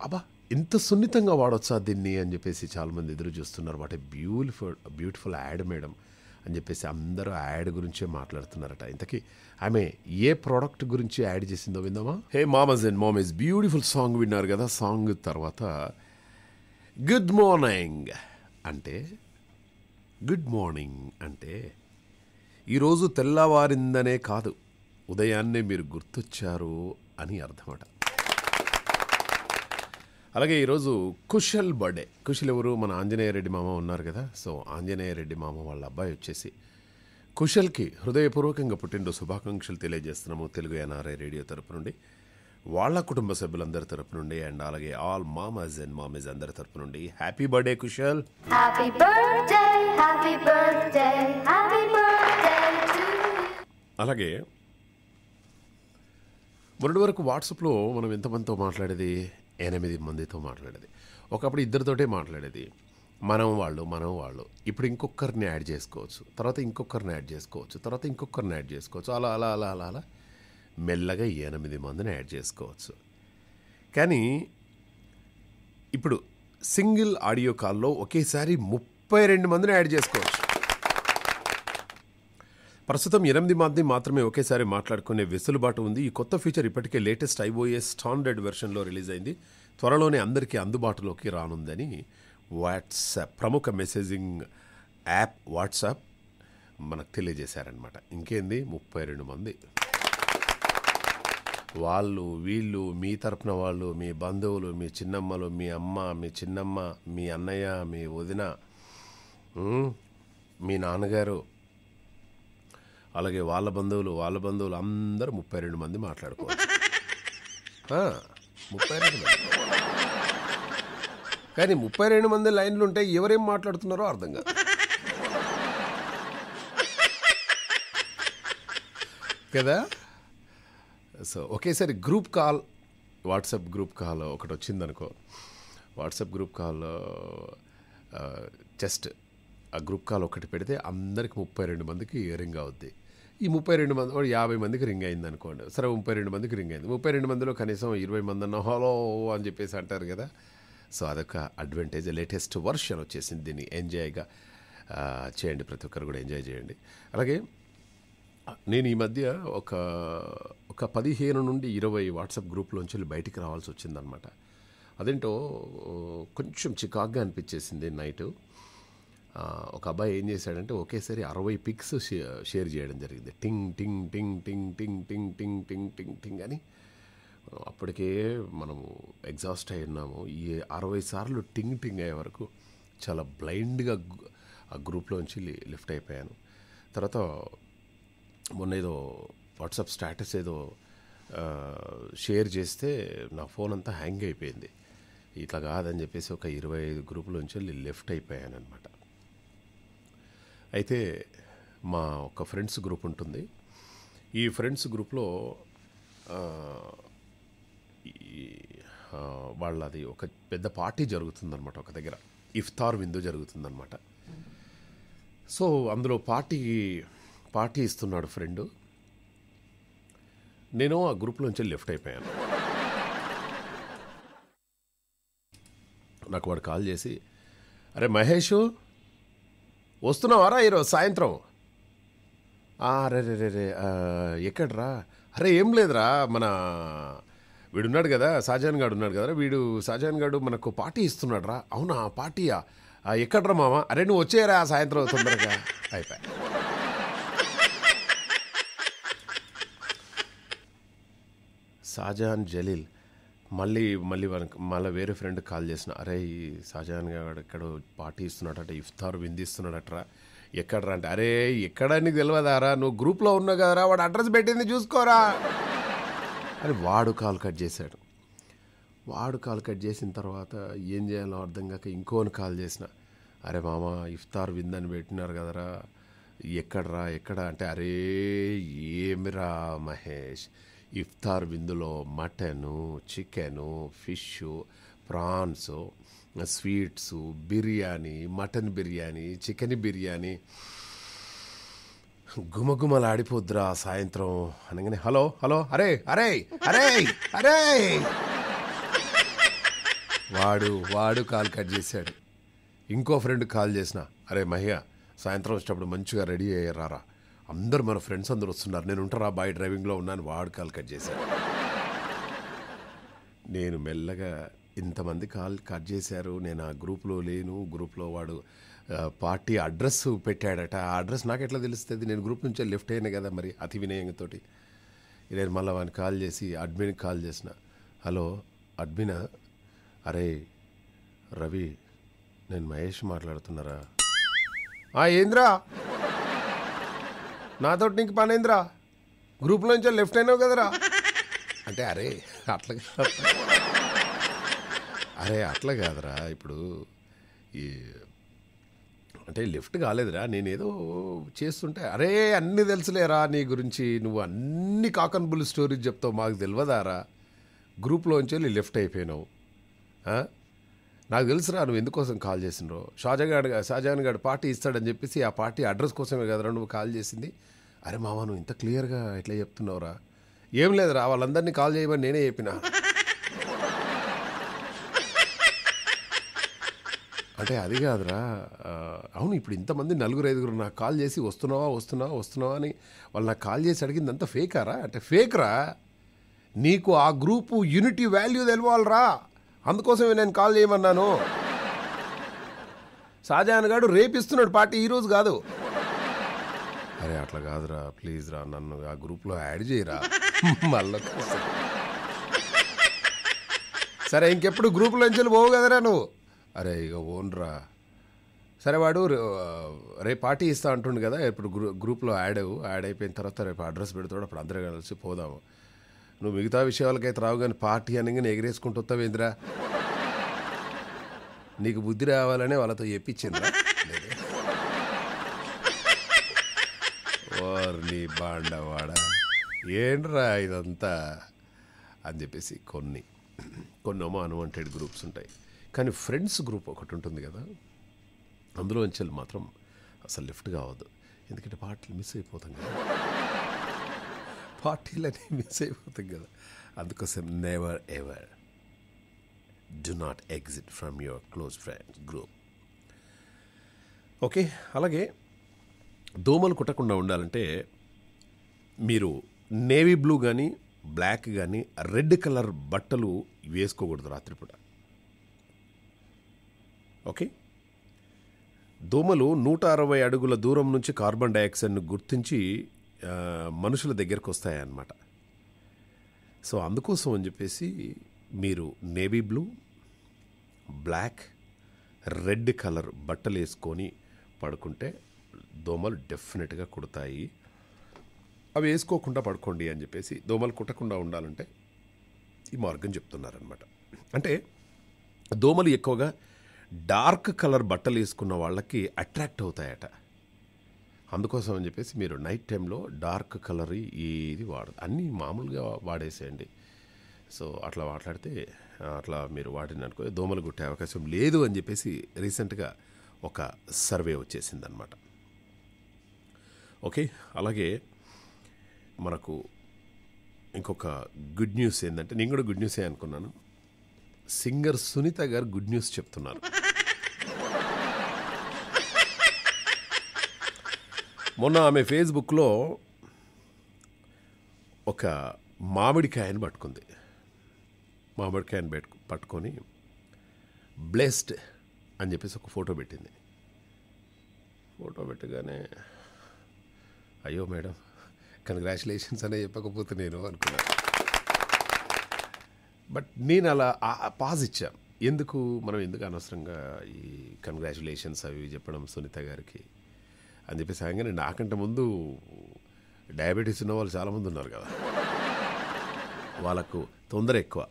అబ్బా ఇంత సున్నితంగా వాడొచ్చా దీన్ని అని చెప్పేసి చాలామంది ఎదురు చూస్తున్నారు. What a beautiful beautiful ad madam. అని చెప్పేసి అందరూ ఆ యాడ్ గురించే మాట్లాడుతున్నారట. ఇంతకీ ఆమె ఏ ప్రోడక్ట్ గురించి యాడ్ చేసిందో విందామా? హే మామస్ అండ్ మామీస్ బ్యూటిఫుల్ సాంగ్ విన్నారు కదా సాంగ్ తర్వాత గుడ్ మార్నింగ్ అంటే గుడ్ మార్నింగ్ అంటే ఈరోజు తెల్లవారిందనే కాదు ఉదయాన్నే మీరు గుర్తొచ్చారు అని అర్థమట. అలాగే ఈరోజు కుశల్ బర్త్డే. కుశల్ ఎవరు? మన ఆంజనేయ రెడ్డి మామ ఉన్నారు కదా. సో ఆంజనేయ రెడ్డి మామ వాళ్ళ అబ్బాయి వచ్చేసి కుశల్కి హృదయపూర్వకంగా పుట్టినరోజు శుభాకాంక్షలు తెలియజేస్తున్నాము తెలుగు ఎన్ఆర్ఐ రేడియో తరపు నుండి. వాళ్ళ కుటుంబ సభ్యులందరి తరపు నుండి అండ్ అలాగే ఆల్ మామస్ అండ్ మామీస్ అందరి తరపు నుండి. Happy birthday you. అలాగే మొన్నటి వరకు వాట్సాప్లో మనం ఎంతమందితో మాట్లాడేది? ఎనిమిది మందితో మాట్లాడేది. ఒకప్పుడు ఇద్దరితోటే మాట్లాడేది. మనం వాళ్ళు మనం వాళ్ళు. ఇప్పుడు ఇంకొకరిని యాడ్ చేసుకోవచ్చు. తర్వాత ఇంకొకరిని యాడ్ చేసుకోవచ్చు. తర్వాత ఇంకొకరిని యాడ్ చేసుకోవచ్చు. అలా అలా అలా అలా అలా మెల్లగా ఎనిమిది మందిని యాడ్ చేసుకోవచ్చు. కానీ ఇప్పుడు సింగిల్ ఆడియో కాల్లో ఒకేసారి ముప్పై రెండు మందిని యాడ్ చేసుకోవచ్చు. ప్రస్తుతం ఎనిమిది మంది మాత్రమే ఒకేసారి మాట్లాడుకునే వెసులుబాటు ఉంది. ఈ కొత్త ఫీచర్ ఇప్పటికే లేటెస్ట్ ఐఓఎస్ స్టాండర్డ్ వెర్షన్లో రిలీజ్ అయింది. త్వరలోనే అందరికీ అందుబాటులోకి రానుందని వాట్సాప్ ప్రముఖ మెసేజింగ్ యాప్ వాట్సాప్ మనకు తెలియజేశారనమాట ఇంకేంది? ముప్పై రెండు మంది. వాళ్ళు వీళ్ళు మీ తరపున వాళ్ళు మీ బంధువులు మీ చిన్నమ్మలు మీ అమ్మ మీ చిన్నమ్మ మీ అన్నయ్య మీ వదిన మీ నాన్నగారు అలాగే వాళ్ళ బంధువులు వాళ్ళ బంధువులు అందరూ ముప్పై రెండు మంది మాట్లాడుకోవచ్చు. ముప్పై రెండు మంది. కానీ ముప్పై రెండు మంది లైన్లు ఉంటే ఎవరేం మాట్లాడుతున్నారో అర్థం కాదు. కదా? సో ఒకేసారి group call WhatsApp group call ఒకటి వచ్చిందనుకో వాట్సాప్ గ్రూప్ కాల్ జస్ట్ ఆ గ్రూప్ కాల్ ఒకటి పెడితే అందరికి ముప్పై రెండు మందికి రింగ్ అవుద్ది. ఈ ముప్పై రెండు మంది వాడు యాభై మందికి రింగ్ అయింది అనుకోండి సరే ముప్పై రెండు మందికి రింగ్ అయింది. ముప్పై రెండు మందిలో కనీసం ఇరవై మంది అన్న హలో అని చెప్పేసి అంటారు కదా. సో అదొక అడ్వాంటేజ్ లేటెస్ట్ వర్షన్ వచ్చేసింది దీన్ని. ఎంజాయ్గా చేయండి. ప్రతి ఒక్కరు కూడా ఎంజాయ్ చేయండి. అలాగే నేను ఈ మధ్య ఒక ఒక పదిహేను నుండి ఇరవై వాట్సాప్ గ్రూప్లోంచి వెళ్ళి బయటికి రావాల్సి వచ్చిందనమాట. అదేంటో కొంచెం చికాగ్గా అనిపించేసింది నైట్. ఒక అబ్బాయి ఏం చేశాడంటే ఒకేసారి అరవై పిక్స్ షేర్ చేయడం జరిగింది. టింగ్ టింగ్ టింగ్ టింగ్ టింగ్ టింగ్ టింగ్ టింగ్ టింగ్ టింగ్ అని. అప్పటికే మనము ఎగ్జాస్ట్ అయి ఉన్నాము. ఈ అరవై సార్లు టింగ్ టింగ్ అయ్యే వరకు చాలా బ్లైండ్గా ఆ గ్రూప్లోంచి లి- లిఫ్ట్ అయిపోయాను. తర్వాత మొన్న ఏదో వాట్సాప్ స్టేటస్ ఏదో షేర్ చేస్తే నా ఫోన్ అంతా హ్యాంగ్ అయిపోయింది. ఇట్లా కాదని చెప్పేసి ఒక ఇరవై ఐదు గ్రూపులోంచి వెళ్ళి లెఫ్ట్ అయిపోయాను అనమాట అయితే మా ఒక ఫ్రెండ్స్ గ్రూప్ ఉంటుంది. ఈ ఫ్రెండ్స్ గ్రూప్లో ఈ, వాళ్ళది ఒక పెద్ద పార్టీ జరుగుతుందనమాట ఒక దగ్గర. ఇఫ్తార్ విందు జరుగుతుందనమాట సో అందులో పార్టీ పార్టీ ఇస్తున్నాడు ఫ్రెండు. నేను ఆ గ్రూప్లోంచి లెఫ్ట్ అయిపోయాను. నాకు వాడు కాల్ చేసి అరే మహేష్ వస్తున్నావారా ఈరోజు సాయంత్రం? "ఆ, రే రే రే అరే ఏం లేదురా మన వీడున్నాడు కదా షాజాన్ గాడు ఉన్నాడు కదా వీడు షాజాన్ గాడు మనకు పార్టీ ఇస్తున్నాడు రా అవునా పార్టీయా? ఎక్కడరా మామ? అరే నువ్వు వచ్చేయరా సాయంత్రం తొందరగా. అయిపోయా. షాజహాన్ జలీల్ మళ్ళీ మళ్ళీ వాళ్ళకి మళ్ళీ వేరే ఫ్రెండ్ కాల్ చేసిన అరే ఈ షాజహాన్ గారు ఎక్కడ పార్టీ ఇస్తున్నాడట ఇఫ్తార్ విందిస్తున్నాడట్రా ఎక్కడరా? అంటే అరే ఎక్కడ నీకు తెలియదారా నువ్వు గ్రూప్లో ఉన్నావు కదరా వాడు అడ్రస్ పెట్టింది చూసుకోరా. అని వాడు కాల్ కట్ చేశాడు. వాడు కాల్ కట్ చేసిన తర్వాత ఏం చేయాలో అర్థం కాక ఇంకోని కాల్ చేసిన అరే మామ ఇఫ్తార్ విందని పెట్టినారు కదరా ఎక్కడరా ఎక్కడ? అంటే అరే ఏమిరా మహేష్ ఇఫ్తార్ విందులో mutton chicken fish prawns sweets biryani mutton biryani chicken biryani. గుమగుమలాడిపోద్రా సాయంత్రం అనగానే హలో హలో అరే అరే అరే అరే! వాడు వాడు కాల్ కట్ చేశాడు. ఇంకో ఫ్రెండ్ కాల్ చేసిన అరే మహ్య సాయంత్రం వచ్చేటప్పుడు మంచిగా రెడీ అయ్యారా అందరు మన ఫ్రెండ్స్ అందరు వస్తున్నారు. నేను ఉంటారా బాయ్ డ్రైవింగ్లో ఉన్నాను. వాడు కాల్ కట్ చేశాను నేను మెల్లగా ఇంతమంది కాల్ కట్ చేశారు. నేను ఆ గ్రూప్లో లేను. గ్రూప్లో వాడు పార్టీ అడ్రస్ పెట్టాడట. ఆ అడ్రస్ నాకు ఎట్లా తెలుస్తుంది? నేను గ్రూప్ నుంచే లెఫ్ట్ అయినా కదా మరి అతి వినయంతోటి. నేను మళ్ళీ వాడిని కాల్ చేసి అడ్మిన్కి కాల్ చేసిన. హలో అడ్మినా? అరే రవి నేను మహేష్ మాట్లాడుతున్నారా? ఏంద్రా? నాతోటి నీకు పని ఏంద్రా గ్రూప్లోంచి లెఫ్ట్ అయినావు కదరా. అంటే అరే అట్లా అరే అట్లా కాదురా. ఇప్పుడు ఈ అంటే లెఫ్ట్ కాలేదురా. నేనేదో చేస్తుంటే అరే అన్నీ తెలుసులేరా నీ గురించి. నువ్వు అన్ని కాకన్బుల్ స్టోరీస్ చెప్తావు. మాకు తెలియదారా గ్రూప్లోంచి వెళ్ళి లెఫ్ట్ అయిపోయినావు. నాకు తెలుసురా నువ్వు ఎందుకోసం కాల్ చేసినరో షాజహాన్ షాజహాన్ గారు పార్టీ ఇస్తాడని చెప్పేసి ఆ పార్టీ అడ్రస్ కోసమే కదరా నువ్వు కాల్ చేసింది. అరే మామ నువ్వు ఇంత క్లియర్గా ఎట్లా చెప్తున్నావురా. ఏం లేదురా వాళ్ళందరినీ కాల్ చేయమని నేనే చెప్పిన. అంటే అది కాదురా అవును ఇప్పుడు ఇంతమంది నలుగురు ఐదుగురు నాకు కాల్ చేసి వస్తున్నావా వస్తున్నావా వస్తున్నావా అని వాళ్ళు నాకు కాల్ చేసి అడిగింది అంతా ఫేకారా? అంటే ఫేక్రా? నీకు ఆ గ్రూపు యూనిటీ వాల్యూ తెలవాలరా. అందుకోసమే నేను కాల్ చేయమన్నాను. షాజహాన్ గారు రేపిస్తున్నాడు పార్టీ ఈరోజు కాదు. అరే అట్లా కాదురా ప్లీజ్ రా నన్ను ఆ గ్రూప్లో యాడ్ చేయరా. మళ్ళీ సరే ఇంకెప్పుడు గ్రూప్లోంచి వెళ్ళి పోవు కదరా నువ్వు? అరే ఇక ఓన్రా సరే వాడు రే- రేపు పార్టీ ఇస్తా అంటుండు కదా ఇప్పుడు గ్రూ గ్రూప్లో యాడ్ అవు యాడ్ అయిపోయిన తర్వాత రేపు అడ్రస్ పెడతాడు అప్పుడు అందరం కలిసి పోదాము. నువ్వు మిగతా విషయాలకైతే రావు కానీ పార్టీ అనగానే ఎగిరేసుకుంటూ వస్తావేంద్రా నీకు బుద్ధి రావాలనే వాళ్ళతో చెప్పించింది? ఓర్ని బాండవాడ. ఏంట్రా ఇదంతా? అని చెప్పేసి కొన్ని కొన్నేమో అన్వాంటెడ్ గ్రూప్స్ ఉంటాయి. కానీ ఫ్రెండ్స్ గ్రూప్ ఒకటి ఉంటుంది కదా? అందులో నుంచి మాత్రం అసలు లిఫ్ట్ కావద్దు. ఎందుకంటే పాటలు మిస్ అయిపోతాం కదా? పార్టీలనే మిస్ అయిపోతాం కదా. అందుకోసం never ever do not exit from your close friends group okay అలాగే దోమలు కుట్టకుండా ఉండాలంటే మీరు నేవీ బ్లూ కానీ బ్లాక్ కానీ రెడ్ కలర్ బట్టలు వేసుకోకూడదు రాత్రిపూట. ఓకే దోమలు నూట అరవై అడుగుల దూరం నుంచి కార్బన్ డైఆక్సైడ్ను గుర్తించి మనుషుల దగ్గరకు వస్తాయన్నమాట. సో అందుకోసం అని చెప్పేసి మీరు navy blue black red colour బట్టలు వేసుకొని పడుకుంటే దోమలు డెఫినెట్గా కుడతాయి. అవి వేసుకోకుండా పడుకోండి అని చెప్పేసి దోమలు కుట్టకుండా ఉండాలంటే ఈ మార్గం చెప్తున్నారనమాట అంటే దోమలు ఎక్కువగా డార్క్ కలర్ బట్టలు వేసుకున్న వాళ్ళకి అట్రాక్ట్ అవుతాయట. అందుకోసం అని చెప్పేసి మీరు నైట్ టైంలో డార్క్ కలర్ ఇది వాడ అన్నీ మామూలుగా వాడేసేయండి. సో అట్లా మాట్లాడితే అట్లా మీరు వాడిన అనుకో దోమలు కుట్టే అవకాశం లేదు అని చెప్పేసి రీసెంట్గా ఒక సర్వే వచ్చేసిందనమాట ఓకే అలాగే మనకు ఇంకొక గుడ్ న్యూస్ ఏంటంటే నేను కూడా గుడ్ న్యూసే అనుకున్నాను. సింగర్ సునీత గారు గుడ్ న్యూస్ చెప్తున్నారు. మొన్న ఆమె ఫేస్బుక్లో ఒక మామిడికాయని పట్టుకుంది. మామిడికాయని పెట్టు పట్టుకొని బ్లెస్డ్ అని చెప్పేసి ఒక ఫోటో పెట్టింది. ఫోటో పెట్టగానే అయ్యో మేడం కంగ్రాచులేషన్స్ అనే చెప్పకపోతే నేను అనుకున్నాను బట్ నేను అలా పాజ్ ఇచ్చాను ఎందుకు? మనం ఎందుకు అనవసరంగా ఈ కంగ్రాచులేషన్స్ అవి చెప్పడం సునీత గారికి అని చెప్పేసి అనగానే నాకంటే ముందు డయాబెటీస్ ఉన్న వాళ్ళు చాలామంది ఉన్నారు కదా. వాళ్ళకు తొందర ఎక్కువ.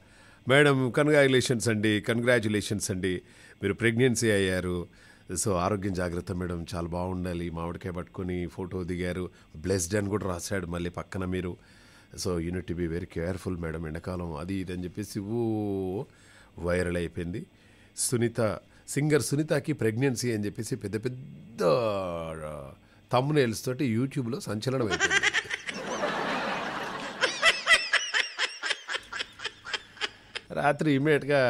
మేడం కంగ్రాచులేషన్స్ అండి కంగ్రాచులేషన్స్ అండి. మీరు ప్రెగ్నెన్సీ అయ్యారు. సో ఆరోగ్యం జాగ్రత్త మేడం చాలా బాగుండాలి. మామిడికాయ పట్టుకొని ఫోటో దిగారు. బ్లెస్డ్ అని కూడా రాశాడు మళ్ళీ పక్కన మీరు. So you need be very careful madam ఎండాకాలం అది ఇది అని చెప్పేసి ఓ వైరల్ అయిపోయింది. సునీత సింగర్ సునీతకి ప్రెగ్నెన్సీ అని చెప్పేసి పెద్ద పెద్ద తమ్మునేల్స్ తోటి యూట్యూబ్లో సంచలనం అయిపోయింది. రాత్రి ఇమీడియట్గా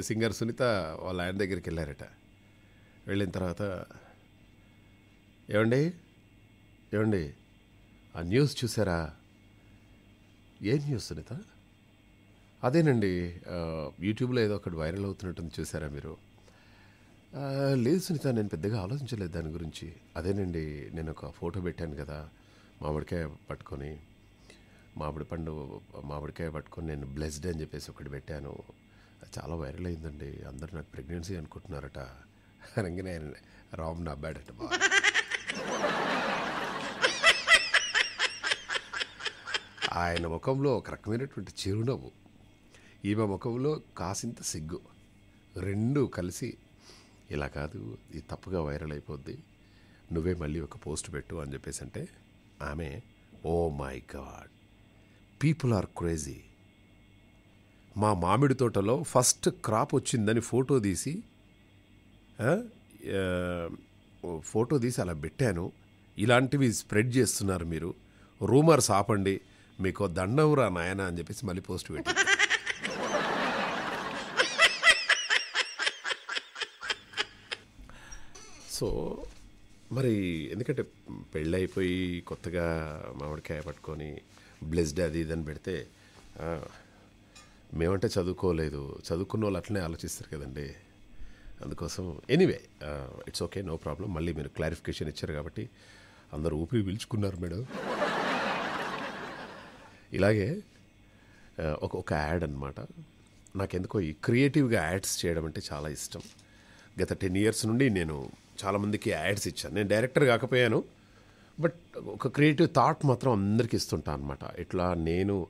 సింగర్ సునీత వాళ్ళ ఆయన దగ్గరికి వెళ్ళారట. వెళ్ళిన తర్వాత ఏమండి? ఏమండి? ఆ న్యూస్ చూసారా? ఏ న్యూస్ సునీత? అదేనండి యూట్యూబ్లో ఏదో ఒకటి వైరల్ అవుతున్నట్టుంది చూసారా మీరు? లేదు సునీత నేను పెద్దగా ఆలోచించలేదు దాని గురించి. అదేనండి నేను ఒక ఫోటో పెట్టాను కదా మామిడికాయ పట్టుకొని మామిడి పండు మామిడికాయ పట్టుకొని నేను బ్లెస్డ్ అని చెప్పేసి ఒకటి పెట్టాను. చాలా వైరల్ అయిందండి. అందరు నాకు ప్రెగ్నెన్సీ అనుకుంటున్నారట. అనగానే ఆయన రామ్ నవ్వాడట బాగా ఆయన ముఖంలో ఒక రకమైనటువంటి చిరునవ్వు. ఈమె ముఖంలో కాసింత సిగ్గు. రెండు కలిసి ఇలా కాదు ఇది తప్పుగా వైరల్ అయిపోద్ది నువ్వే మళ్ళీ ఒక పోస్ట్ పెట్టు అని చెప్పేసి అంటే ఆమె ఓ my god people are crazy. మా మామిడి తోటలో ఫస్ట్ క్రాప్ వచ్చిందని ఫోటో తీసి ఫోటో తీసి అలా పెట్టాను. ఇలాంటివి స్ప్రెడ్ చేస్తున్నారు మీరు. రూమర్స్ ఆపండి మీకు దండం రా నాయన అని చెప్పేసి మళ్ళీ పోస్ట్ పెట్టాను సో మరి ఎందుకంటే పెళ్ళైపోయి కొత్తగా మామిడికాయ పట్టుకొని బ్లెస్డ్ అది ఇది అని పెడితే మేమంటే చదువుకోలేదు. చదువుకున్న వాళ్ళు అట్లనే ఆలోచిస్తారు కదండి. అందుకోసం anyway it's okay no problem. మళ్ళీ మీరు క్లారిఫికేషన్ ఇచ్చారు కాబట్టి అందరూ ఊపిరి పీల్చుకున్నారు మేడం. ఇలాగే ఒక ఒక యాడ్ అనమాట నాకెందుకో ఈ క్రియేటివ్గా యాడ్స్ చేయడం అంటే చాలా ఇష్టం. గత టెన్ ఇయర్స్ నుండి నేను చాలామందికి యాడ్స్ ఇచ్చాను. నేను డైరెక్టర్ కాకపోయాను బట్ ఒక క్రియేటివ్ థాట్ మాత్రం అందరికీ ఇస్తుంటాను అనమాట ఇట్లా నేను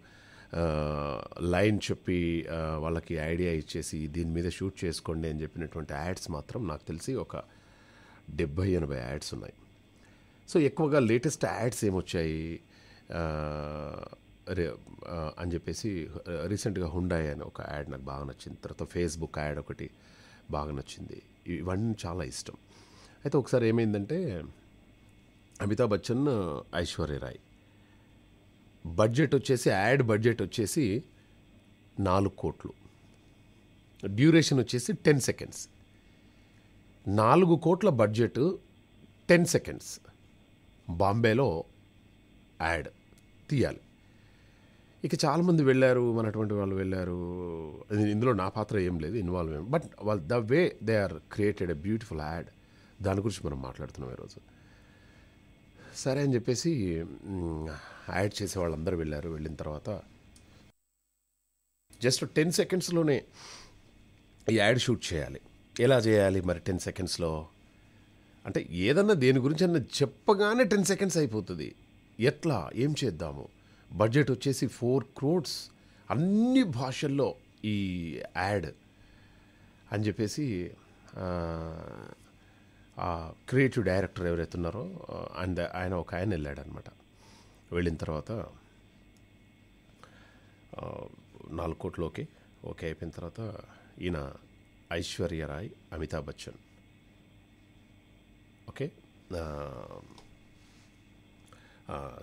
లైన్ చెప్పి వాళ్ళకి ఐడియా ఇచ్చేసి దీని మీద షూట్ చేసుకోండి అని చెప్పినటువంటి యాడ్స్ మాత్రం నాకు తెలిసి ఒక డెబ్భై ఎనభై యాడ్స్ ఉన్నాయి. సో ఎక్కువగా లేటెస్ట్ యాడ్స్ ఏమొచ్చాయి? అని చెప్పేసి రీసెంట్గా హుండాయ్ అని ఒక యాడ్ నాకు బాగా నచ్చింది. తర్వాత ఫేస్బుక్ యాడ్ ఒకటి బాగా నచ్చింది. ఇవన్నీ చాలా ఇష్టం. అయితే ఒకసారి ఏమైందంటే అమితాబ్ బచ్చన్ ఐశ్వర్య రాయ్. బడ్జెట్ వచ్చేసి యాడ్ బడ్జెట్ వచ్చేసి నాలుగు కోట్లు. డ్యూరేషన్ వచ్చేసి టెన్ సెకండ్స్. నాలుగు కోట్ల బడ్జెట్ టెన్ సెకండ్స్. బాంబేలో యాడ్ తీయాలి. ఇక చాలామంది వెళ్ళారు మనటువంటి వాళ్ళు వెళ్ళారు. ఇందులో నా పాత్ర ఏం లేదు ఇన్వాల్వ్ ఏం. బట్ వాళ్ళు the way they are created a beautiful ad దాని గురించి మనం మాట్లాడుతున్నాం ఈరోజు. సరే అని చెప్పేసి యాడ్ చేసే వాళ్ళందరూ వెళ్ళారు వెళ్ళిన తర్వాత. జస్ట్ టెన్ సెకండ్స్లోనే ఈ యాడ్ షూట్ చేయాలి. ఎలా చేయాలి మరి టెన్ సెకండ్స్లో అంటే ఏదన్నా దేని గురించి అన్న చెప్పగానే టెన్ సెకండ్స్ అయిపోతుంది. ఎట్లా? ఏం చేద్దాము? బడ్జెట్ వచ్చేసి ఫోర్ క్రోడ్స్. అన్ని భాషల్లో ఈ యాడ్ అని చెప్పేసి ఆ, క్రియేటివ్ డైరెక్టర్ ఎవరైతే ఉన్నారో అండ్ ఆయన ఒక ఆయన వెళ్ళాడనమాట. వెళ్ళిన తర్వాత నాలుగు కోట్లు ఓకే ఓకే అయిపోయిన తర్వాత ఈయన ఐశ్వర్య రాయ్ అమితాబ్ బచ్చన్. ఓకే?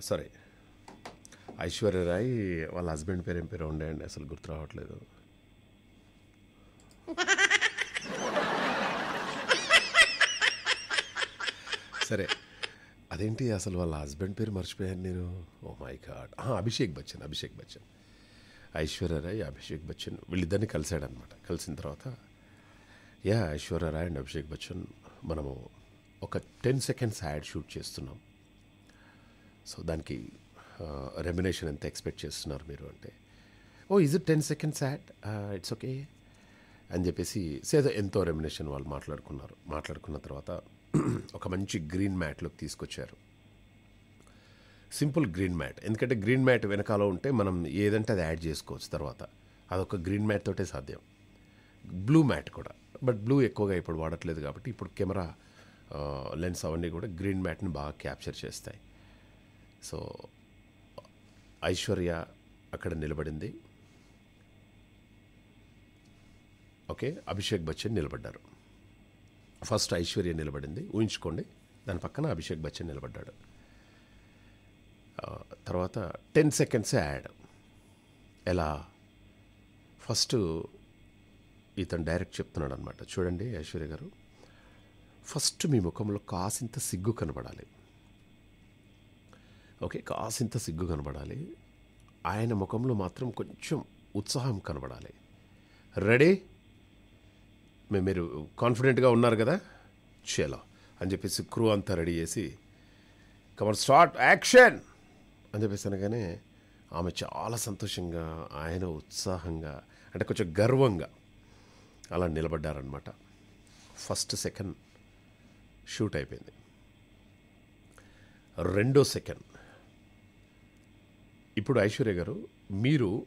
సరే. ఐశ్వర్య రాయ్ వాళ్ళ హస్బెండ్ పేరు ఏం పేరు ఉండే అండి అసలు గుర్తు రావట్లేదు. సరే అదేంటి అసలు వాళ్ళ హస్బెండ్ పేరు మర్చిపోయాను నేను? Oh my god. Abhishek Bachchan Abhishek Bachchan. Aishwarya Rai Abhishek Bachchan వీళ్ళిద్దరిని కలిశాడనమాట. కలిసిన తర్వాత యా ఐశ్వర్య రాయ్ అండ్ అభిషేక్ బచ్చన్ మనము ఒక టెన్ సెకండ్స్ యాడ్ షూట్ చేస్తున్నాం. సో దానికి Uh, రెమినేషన్ ఎంత ఎక్స్పెక్ట్ చేస్తున్నారు మీరు అంటే ఓ is it ten seconds ad it's okay అని చెప్పేసి సేదో ఎంతో రెమినేషన్ వాళ్ళు మాట్లాడుకున్నారు. మాట్లాడుకున్న తర్వాత ఒక మంచి గ్రీన్ మ్యాట్లోకి తీసుకొచ్చారు. సింపుల్ గ్రీన్ మ్యాట్ ఎందుకంటే గ్రీన్ మ్యాట్ వెనకాల ఉంటే మనం ఏదంటే అది యాడ్ చేసుకోవచ్చు తర్వాత. అదొక గ్రీన్ మ్యాట్ తోటే సాధ్యం. బ్లూ మ్యాట్ కూడా. బట్ బ్లూ ఎక్కువగా ఇప్పుడు వాడట్లేదు కాబట్టి ఇప్పుడు కెమెరా uh, లెన్స్ అవన్నీ కూడా గ్రీన్ మ్యాట్ని బాగా క్యాప్చర్ చేస్తాయి. సో ఐశ్వర్య అక్కడ నిలబడింది. ఓకే అభిషేక్ బచ్చన్ నిలబడ్డారు. ఫస్ట్ ఐశ్వర్య నిలబడింది. ఊహించుకోండి దాని పక్కన అభిషేక్ బచ్చన్ నిలబడ్డాడు. తర్వాత టెన్ సెకండ్స్ యాడ్. ఎలా? ఫస్ట్ ఇతను డైరెక్ట్ చెప్తున్నాడు అనమాట చూడండి ఐశ్వర్య గారు. ఫస్ట్ మీ ముఖంలో కాసింత సిగ్గు కనబడాలి. ఓకే కాసింత సిగ్గు కనబడాలి. ఆయన ముఖంలో మాత్రం కొంచెం ఉత్సాహం కనబడాలి. రెడీ? మే- మీరు కాన్ఫిడెంట్గా ఉన్నారు కదా? చలో అని చెప్పేసి క్రూ అంతా రెడీ చేసి కమర్ స్టార్ట్ యాక్షన్! అని చెప్పేసి అనగానే ఆమె చాలా సంతోషంగా ఆయన ఉత్సాహంగా అంటే కొంచెం గర్వంగా అలా నిలబడ్డారనమాట ఫస్ట్ సెకండ్ షూట్ అయిపోయింది. రెండో సెకండ్. ఇప్పుడు ఐశ్వర్య గారు మీరు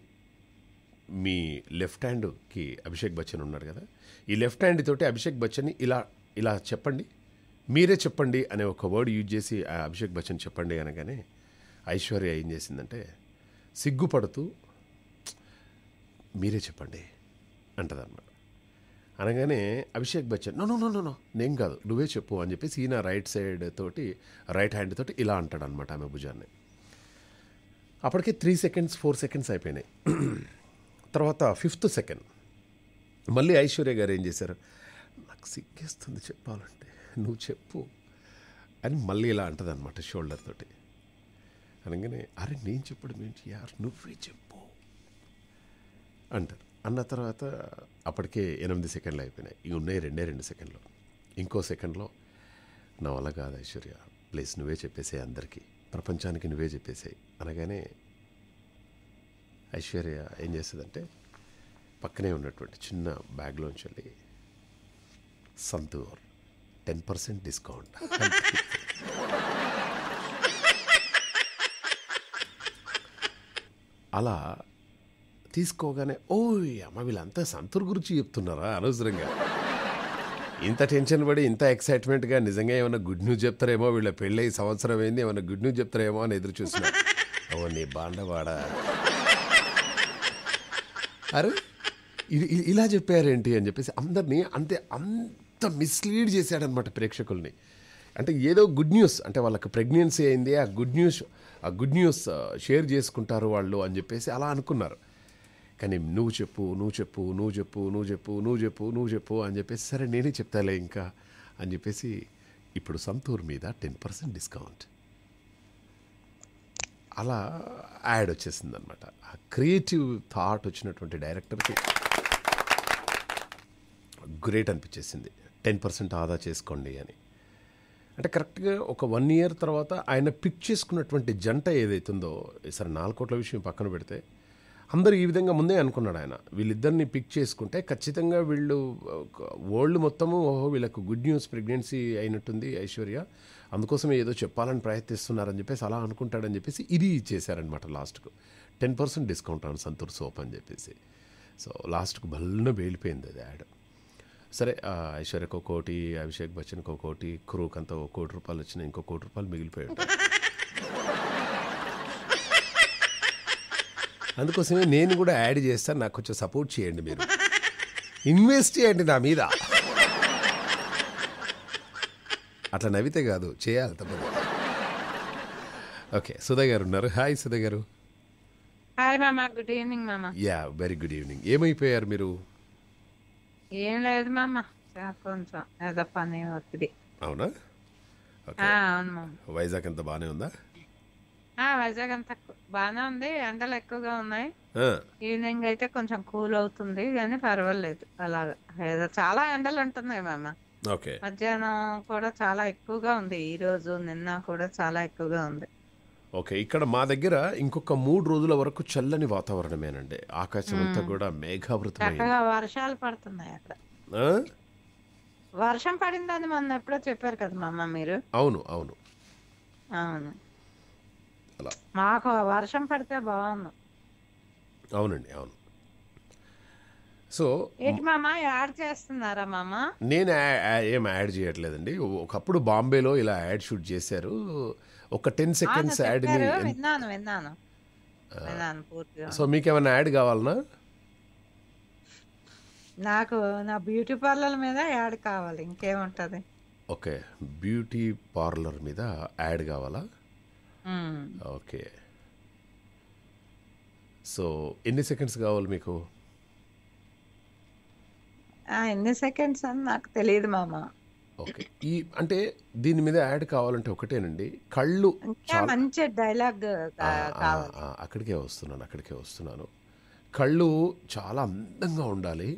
మీ లెఫ్ట్ హ్యాండ్కి అభిషేక్ బచ్చన్ ఉన్నాడు కదా. ఈ లెఫ్ట్ హ్యాండ్ తోటి అభిషేక్ బచ్చన్ని ఇలా ఇలా చెప్పండి. మీరే చెప్పండి అనే ఒక వర్డ్ యూజ్ చేసి ఆ అభిషేక్ బచ్చన్ చెప్పండి అనగానే ఐశ్వర్య ఏం చేసిందంటే సిగ్గుపడుతూ మీరే చెప్పండి అంటదన్నమాట. అనగానే Abhishek Bachchan no no no no no నేను కాదు నువ్వే చెప్పు అని చెప్పేసి ఈయన రైట్ సైడ్ తోటి రైట్ హ్యాండ్ తోటి ఇలా అంటాడు అనమాట ఆమె భుజాన్ని. అప్పటికే త్రీ సెకండ్స్ ఫోర్ సెకండ్స్ అయిపోయినాయి. తర్వాత ఫిఫ్త్ సెకండ్ మళ్ళీ ఐశ్వర్య గారు ఏం చేశారు? నాకు సిగ్గేస్తుంది చెప్పాలంటే నువ్వు చెప్పు అని మళ్ళీ ఇలా అంటది అనమాట షోల్డర్ తోటి. అనగానే అరే నేను చెప్పడం ఏంటి? యార్ నువ్వే చెప్పు అంటారు. అన్న తర్వాత అప్పటికే ఎనిమిది సెకండ్లు అయిపోయినాయి. ఇవి ఉన్నాయి రెండే రెండు సెకండ్లు. ఇంకో సెకండ్లో నా వల్ల కాదు ఐశ్వర్య. ప్లీజ్ నువ్వే చెప్పేసే అందరికీ. ప్రపంచానికి నువ్వే చెప్పేసాయి అనగానే ఐశ్వర్య ఏం చేస్తుందంటే పక్కనే ఉన్నటువంటి చిన్న బ్యాగ్లోంచి వెళ్ళి సంతూర్ టెన్ పర్సెంట్ డిస్కౌంట్. అలా తీసుకోగానే ఓయ్ అమ్మ వీళ్ళంతా సంతూర్ గురించి చెప్తున్నారా? అనవసరంగా. ఇంత టెన్షన్ పడి ఇంత ఎక్సైట్మెంట్గా నిజంగా ఏమైనా గుడ్ న్యూస్ చెప్తారేమో వీళ్ళ పెళ్ళి సంవత్సరం అయింది ఏమైనా గుడ్ న్యూస్ చెప్తారేమో అని ఎదురు చూసినా ఓ నీ బాండవాడ. అరే ఇది- ఇలా చెప్పారేంటి అని చెప్పేసి అందరినీ అంతే అంత మిస్లీడ్ చేశాడనమాట ప్రేక్షకుల్ని. అంటే ఏదో గుడ్ న్యూస్ అంటే వాళ్ళకి ప్రెగ్నెన్సీ అయింది ఆ గుడ్ న్యూస్ ఆ గుడ్ న్యూస్ షేర్ చేసుకుంటారు వాళ్ళు అని చెప్పేసి అలా అనుకున్నారు. కానీ నువ్వు చెప్పు నువ్వు చెప్పు నువ్వు చెప్పు నువ్వు చెప్పు నువ్వు చెప్పు నువ్వు చెప్పు అని చెప్పేసి సరే నేనే చెప్తాలే ఇంకా అని చెప్పేసి ఇప్పుడు సంతూర్ మీద టెన్ పర్సెంట్ డిస్కౌంట్. అలా యాడ్ వచ్చేసింది అనమాట ఆ క్రియేటివ్ థాట్ వచ్చినటువంటి డైరెక్టర్కి గ్రేట్ అనిపించేసింది. టెన్ పర్సెంట్ ఆదా చేసుకోండి అని. అంటే కరెక్ట్గా ఒక వన్ ఇయర్ తర్వాత ఆయన పిక్ చేసుకున్నటువంటి జంట ఏదైతుందో సరే నాలుగు కోట్ల విషయం పక్కన పెడితే అందరూ ఈ విధంగా ముందే అనుకున్నాడు ఆయన. వీళ్ళిద్దరిని పిక్ చేసుకుంటే ఖచ్చితంగా వీళ్ళు వరల్డ్ మొత్తము ఓహో వీళ్ళకు గుడ్ న్యూస్ ప్రెగ్నెన్సీ అయినట్టుంది ఐశ్వర్య. అందుకోసమే ఏదో చెప్పాలని ప్రయత్నిస్తున్నారని చెప్పేసి అలా అనుకుంటాడని చెప్పేసి ఇది చేశారనమాట లాస్ట్కు. Ten percent discount on Santoor soap అని చెప్పేసి. సో లాస్ట్కు బల్ల వేలిపోయింది అది యాడ్. సరే ఐశ్వర్యకు ఒక కోటి అభిషేక్ బచ్చన్కి ఒక కోటి క్రూక్ అంతా ఒక కోటి రూపాయలు వచ్చినాయి ఇంకో కోటి రూపాయలు మిగిలిపోయి ఉంటాయి అందుకోసమే నేను కూడా యాడ్ చేస్తాను నాకు కొంచెం సపోర్ట్ చేయండి మీరు. ఇన్వెస్ట్ చేయండి నా మీద. అట్లా నవ్వితే కాదు చేయాలి తప్పదు. ఓకే సుధా గారు ఉన్నారు. హాయ్ సుధా గారు. హాయ్ మామ గుడ్ ఈవినింగ్ మామ. Yeah very good evening. ఏమైపోయారు మీరు? ఏం లేదు మామ కొంచెం ఏదో పని ఒత్తిడి. అవునా? వైజాగ్ అంతా బాగానే ఉందా? వైజాగ్ అంతా బాగానే ఉంది. ఎండలు ఎక్కువగా ఉన్నాయి. ఈవినింగ్ అయితే కొంచెం కూల్ అవుతుంది కానీ పర్వాలేదు. అలాగా. ఏదో చాలా ఎండలు ఉంటున్నాయి మామ. ఓకే. మధ్యాహ్నం కూడా చాలా ఎక్కువగా ఉంది. ఈ రోజు నిన్న కూడా చాలా ఎక్కువగా ఉంది. ఓకే. ఇక్కడ మా దగ్గర ఇంకొక మూడు రోజుల వరకు చల్లని వాతావరణమేనండి. ఆకాశం అంతా కూడా మేఘావృతమైంది చక్కగా వర్షాలు పడుతున్నాయి అక్కడ? వర్షం పడిందని మొన్న ఎప్పుడో చెప్పారు కదా మామ మీరు? అవును అవును. అవును. అలా. మాకు వర్షం పడితే బాగుంది అవునండి అవును. సో యాడ్ చేస్తున్నారా మామ? నేను ఏం యాడ్ చేయట్లేదండి. ఒకప్పుడు బాంబేలో ఇలా యాడ్ షూట్ చేశారు. ఒక టెన్ సెకండ్స్ చెప్పారు. విన్నాను విన్నాను. సో మీకేమైనా యాడ్ కావాలనా? నాకు నా బ్యూటీ పార్లర్ మీద యాడ్ కావాలి ఇంకేముంటది? ఓకే బ్యూటీ పార్లర్ మీద యాడ్ కావాలా. ఓకే సో ఎన్ని సెకండ్స్ కావాలి మీకు? ఆ, ఎన్ని సెకండ్స్ అని నాకు తెలియదు మామ. ఓకే ఈ అంటే దీని మీద యాడ్ కావాలంటే ఒకటేనండి. కళ్ళు మంచి డైలాగ్ అక్కడికే వస్తున్నాను అక్కడికే వస్తున్నాను. కళ్ళు చాలా అందంగా ఉండాలి.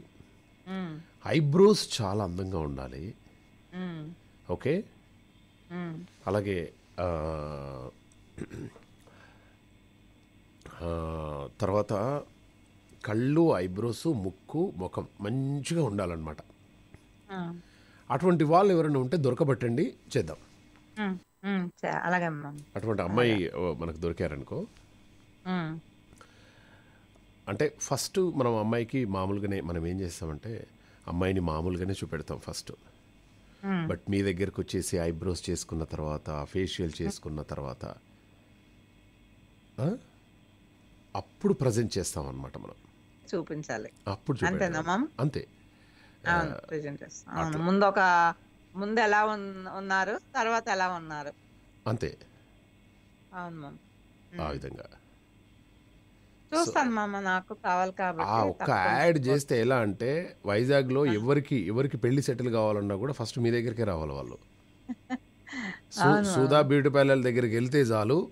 ఐబ్రోస్ చాలా అందంగా ఉండాలి. Okay um. అలాగే తర్వాత కళ్ళు ఐబ్రోస్ ముక్కు ముఖం మంచిగా ఉండాలన్నమాట. అటువంటి వాళ్ళు ఎవరైనా ఉంటే దొరకబట్టండి చేద్దాం. అటువంటి అమ్మాయి మనకు దొరికారనుకో. అంటే ఫస్ట్ మనం అమ్మాయికి మామూలుగానే మనం ఏం చేస్తామంటే అమ్మాయిని మామూలుగానే చూపెడతాం ఫస్ట్. బట్ మీ దగ్గరకు వచ్చేసి ఐబ్రోస్ చేసుకున్న తర్వాత ఫేషియల్ చేసుకున్న తర్వాత? అప్పుడు ప్రజెంట్ చేస్తాం అనమాట మనం. చూపించాలి. అప్పుడు అంతేనా అంతే. ప్రెజెంట్ చేస్తాం. ముందు ఒక ముందు ఎలా ఉన్- ఉన్నారు తర్వాత ఎలా ఉన్నారు? అంతే. అవును మామ. ఆ విధంగా. చూస్తాను మామ నాకు కావాలి ఆ కాబట్టి ఒక్క. యాడ్ చేస్తే ఎలా అంటే వైజాగ్లో ఎవరికి ఎవరికి పెళ్ళి సెటిల్ కావాలన్నా కూడా ఫస్ట్ మీ దగ్గరికే రావాలి వాళ్ళు. సుధా బ్యూటీ పార్లర్ దగ్గరికి వెళ్తే చాలు.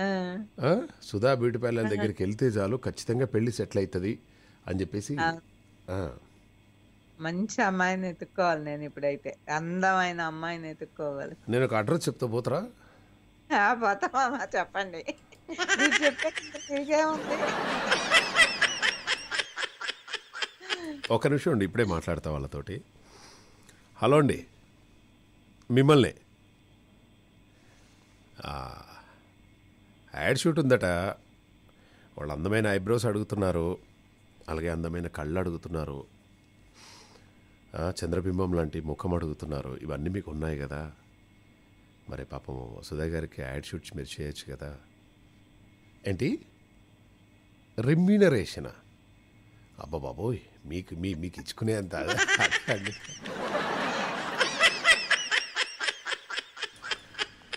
ఆ, ఆ? సుధా బ్యూటీ పార్లర్ దగ్గరికి వెళ్తే చాలు ఖచ్చితంగా పెళ్ళి సెటిల్ అవుతుంది అని చెప్పేసి. ఆ, మంచి అమ్మాయిని ఎత్తుక్కోవాలి నేను ఇప్పుడైతే. అందమైన అమ్మాయిని ఎత్తుక్కోవాలి. నేను ఒక అడ్రస్ చెప్తా పోతరా? ఆ, పోతా మామ చెప్పండి. మీరు చెప్పే మీకేముంది ఒక నిమిషం అండి ఇప్పుడే మాట్లాడతా వాళ్ళతోటి. హలో అండి. మిమ్మల్ని. యాడ్ షూట్ ఉందట. వాళ్ళు అందమైన ఐబ్రోస్ అడుగుతున్నారు. అలాగే అందమైన కళ్ళు అడుగుతున్నారు. చంద్రబింబం లాంటి ముఖం అడుగుతున్నారు. ఇవన్నీ మీకు ఉన్నాయి కదా. మరి పాపం సుధా గారికి యాడ్ షూట్స్ మీరు చేయొచ్చు కదా. ఏంటి? రెమ్యూనరేషనా? అబ్బా బాబోయ్ మీకు మీ మీకు ఇచ్చుకునే అంత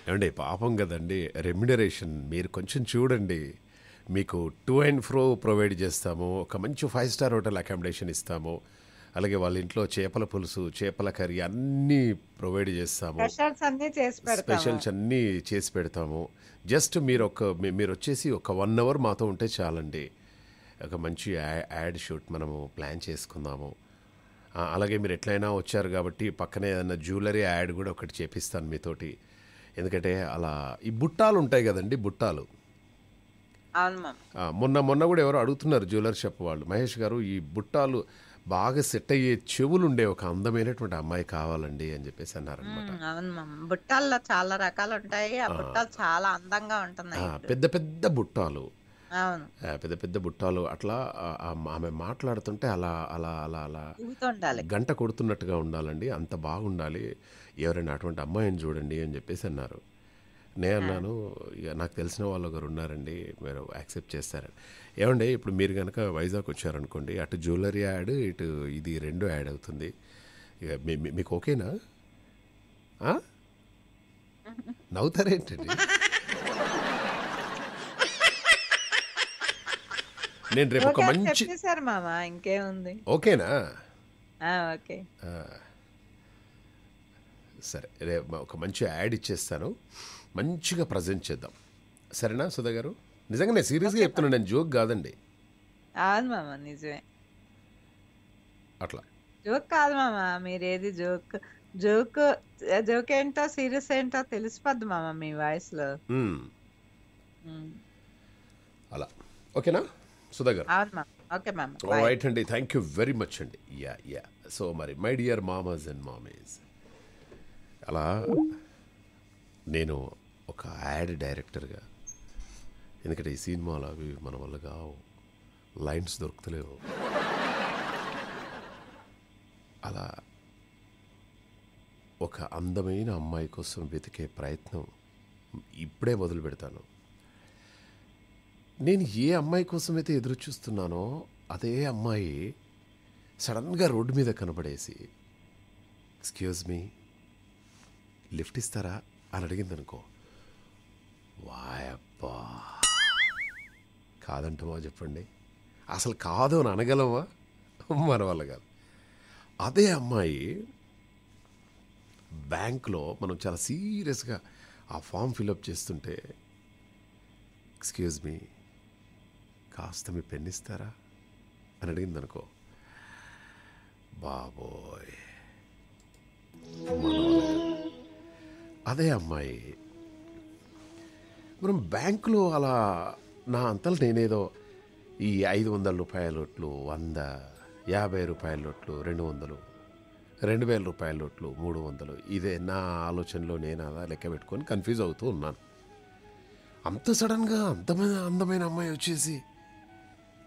ఏమండి పాపం కదండి. రెమ్యునరేషన్ మీరు కొంచెం చూడండి. మీకు టూ అండ్ ఫ్రో ప్రొవైడ్ చేస్తాము ఒక మంచి ఫైవ్ స్టార్ హోటల్ అకామిడేషన్ ఇస్తాము అలాగే వాళ్ళ ఇంట్లో చేపల పులుసు చేపల కర్రీ అన్నీ ప్రొవైడ్ చేస్తాము. స్పెషల్స్ అన్ని చేసి పెడతాము. జస్ట్ మీరు ఒక మీరు వచ్చేసి ఒక వన్ అవర్ మాతో ఉంటే చాలండి. ఒక మంచి యాడ్ షూట్ మనము ప్లాన్ చేసుకుందాము. అలాగే మీరు ఎట్లయినా వచ్చారు కాబట్టి పక్కనే ఏదైనా జ్యువెలరీ యాడ్ కూడా ఒకటి చేపిస్తాను మీతోటి. ఎందుకంటే అలా ఈ బుట్టాలు ఉంటాయి కదండి బుట్టాలు. మొన్న మొన్న కూడా ఎవరో అడుగుతున్నారు జ్యువెలర్ షాప్ వాళ్ళు. మహేష్ గారు ఈ బుట్టాలు బాగా సెట్ అయ్యే చెవులు ఉండే ఒక అందమైనటువంటి అమ్మాయి కావాలండి అని చెప్పేసి అన్నారనమాట ఉమ్, అవును మామ బుట్టాల్లో చాలా రకాలు ఉంటాయి. ఆ బుట్టాలు చాలా అందంగా ఉంటున్నాయి పెద్ద పెద్ద బుట్టాలు. అవును. పెద్ద పెద్ద బుట్టాలు అట్లా ఆమె మాట్లాడుతుంటే అలా అలా అలా అలా గంట కొడుతున్నట్టుగా ఉండాలండి. అంత బాగుండాలి. ఎవరైనా అటువంటి అమ్మాయిని చూడండి అని చెప్పేసి అన్నారు. నేను అన్నాను ఇక నాకు తెలిసిన వాళ్ళు ఒకరు ఉన్నారండి మీరు యాక్సెప్ట్ చేస్తారని. ఏమండి ఇప్పుడు మీరు కనుక వైజాగ్ వచ్చారనుకోండి అటు జ్యువెలరీ యాడ్ ఇటు ఇది రెండు యాడ్ అవుతుంది. ఇక మీకు ఓకేనా? నవ్వుతారేంటండి? నేను రేపు ఒక మంచి ఓకేనా? ఓకే. సరే రేపు ఒక మంచి యాడ్ ఇచ్చేస్తాను. మంచిగా ప్రజెంట్ చేద్దాం. సరేనా సుధా గారు? నిజంగా నేను సీరియస్గా చెప్తున్నాను నేను జోక్ కాదండి. అవును మామ నిజమే. అట్లా. జోక్ కాదు మామ మీరేది జోక్ జోక్ జోక్ ఏంటో సీరియస్ ఏంటో తెలిసిపోద్ది మామ మీ వాయిస్లో మ్మ్. ఉమ్. అలా. ఓకేనా సుధా గారు? అవును మామ ఓకే మామ రైట్ అండి థ్యాంక్ యూ వెరీ మచ్ అండి. యా యా సో మరి మై డియర్ మామాస్ అండ్ మామీస్ అలా నేను ఒక యాడ్ డైరెక్టర్గా ఎందుకంటే ఈ సినిమాలు అవి మన వల్ల కావు లైన్స్ దొరుకుతలేవు. అలా ఒక అందమైన అమ్మాయి కోసం వెతికే ప్రయత్నం ఇప్పుడే మొదలు పెడతాను. నేను ఏ అమ్మాయి కోసం అయితే ఎదురు చూస్తున్నానో అదే అమ్మాయి సడన్గా రోడ్డు మీద కనబడేసి ఎక్స్క్యూజ్ మీ లిఫ్ట్ ఇస్తారా అని అడిగింది అనుకో వాయబ్బా కాదంటామా చెప్పండి. అసలు కాదు అని అనగలమా మన వల్ల కాదు. అదే అమ్మాయి బ్యాంక్లో మనం చాలా సీరియస్గా ఆ ఫామ్ ఫిలప్ చేస్తుంటే ఎక్స్క్యూజ్ మీ కాస్త మీ పెన్ ఇస్తారా? అని అడిగింది అనుకో బాబోయ్. మనం అదే అమ్మాయి. మనం బ్యాంకులో అలా నా అంతలు నేనేదో ఈ ఐదు వందల రూపాయల నోట్లు వంద యాభై రూపాయల నోట్లు రెండు వందలు రెండు వేల రూపాయల నోట్లు మూడు వందలు ఇదే నా ఆలోచనలో నేను అలా లెక్క పెట్టుకొని కన్ఫ్యూజ్ అవుతూ ఉన్నాను. అంత సడన్గా అందమైన అందమైన అమ్మాయి వచ్చేసి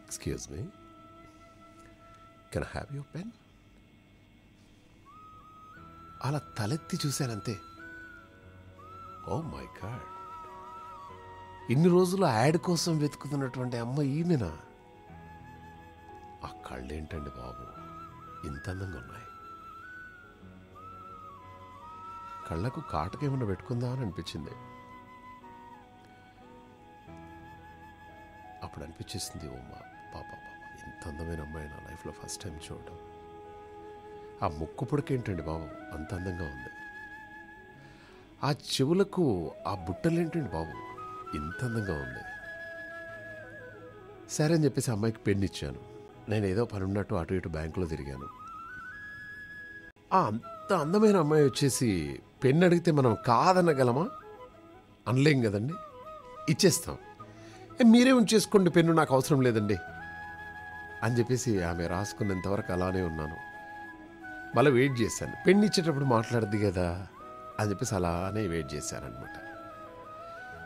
excuse me can have you pen అలా తలెత్తి చూశానంతే. ఓ మై గాడ్ ఇన్ని రోజులు యాడ్ కోసం వెతుకుతున్నటువంటి అమ్మ ఈమెనా ఆ కళ్ళేంటండి బాబు? ఇంత అందంగా ఉన్నాయి. కళ్ళకు కాటకేమైనా పెట్టుకుందా అని అనిపించింది. అప్పుడు అనిపించేసింది ఓ మా పాప పాప ఇంత అందమైన అమ్మాయి నా లైఫ్లో ఫస్ట్ టైం చూడడం. ఆ ముక్కు పొడికేంటండి బాబు? అంత అందంగా ఉంది. ఆ చెవులకు ఆ బుట్టలేంటండి బాబు? ఇంత అందంగా ఉంది. సరే అని చెప్పేసి అమ్మాయికి పెన్ ఇచ్చాను. నేను ఏదో పని ఉన్నట్టు అటు ఇటు బ్యాంకులో తిరిగాను. ఆ అంత అందమైన అమ్మాయి వచ్చేసి పెన్ అడిగితే మనం కాదనగలమా? అనలేం కదండి? ఇచ్చేస్తాం. మీరే ఉంచేసుకోండి పెన్ను నాకు అవసరం లేదండి అని చెప్పేసి ఆమె రాసుకున్నంతవరకు అలానే ఉన్నాను. మళ్ళీ వెయిట్ చేశాను. పెన్ ఇచ్చేటప్పుడు మాట్లాడద్దు కదా? అని చెప్పేసి అలానే వెయిట్ చేశాను అనమాట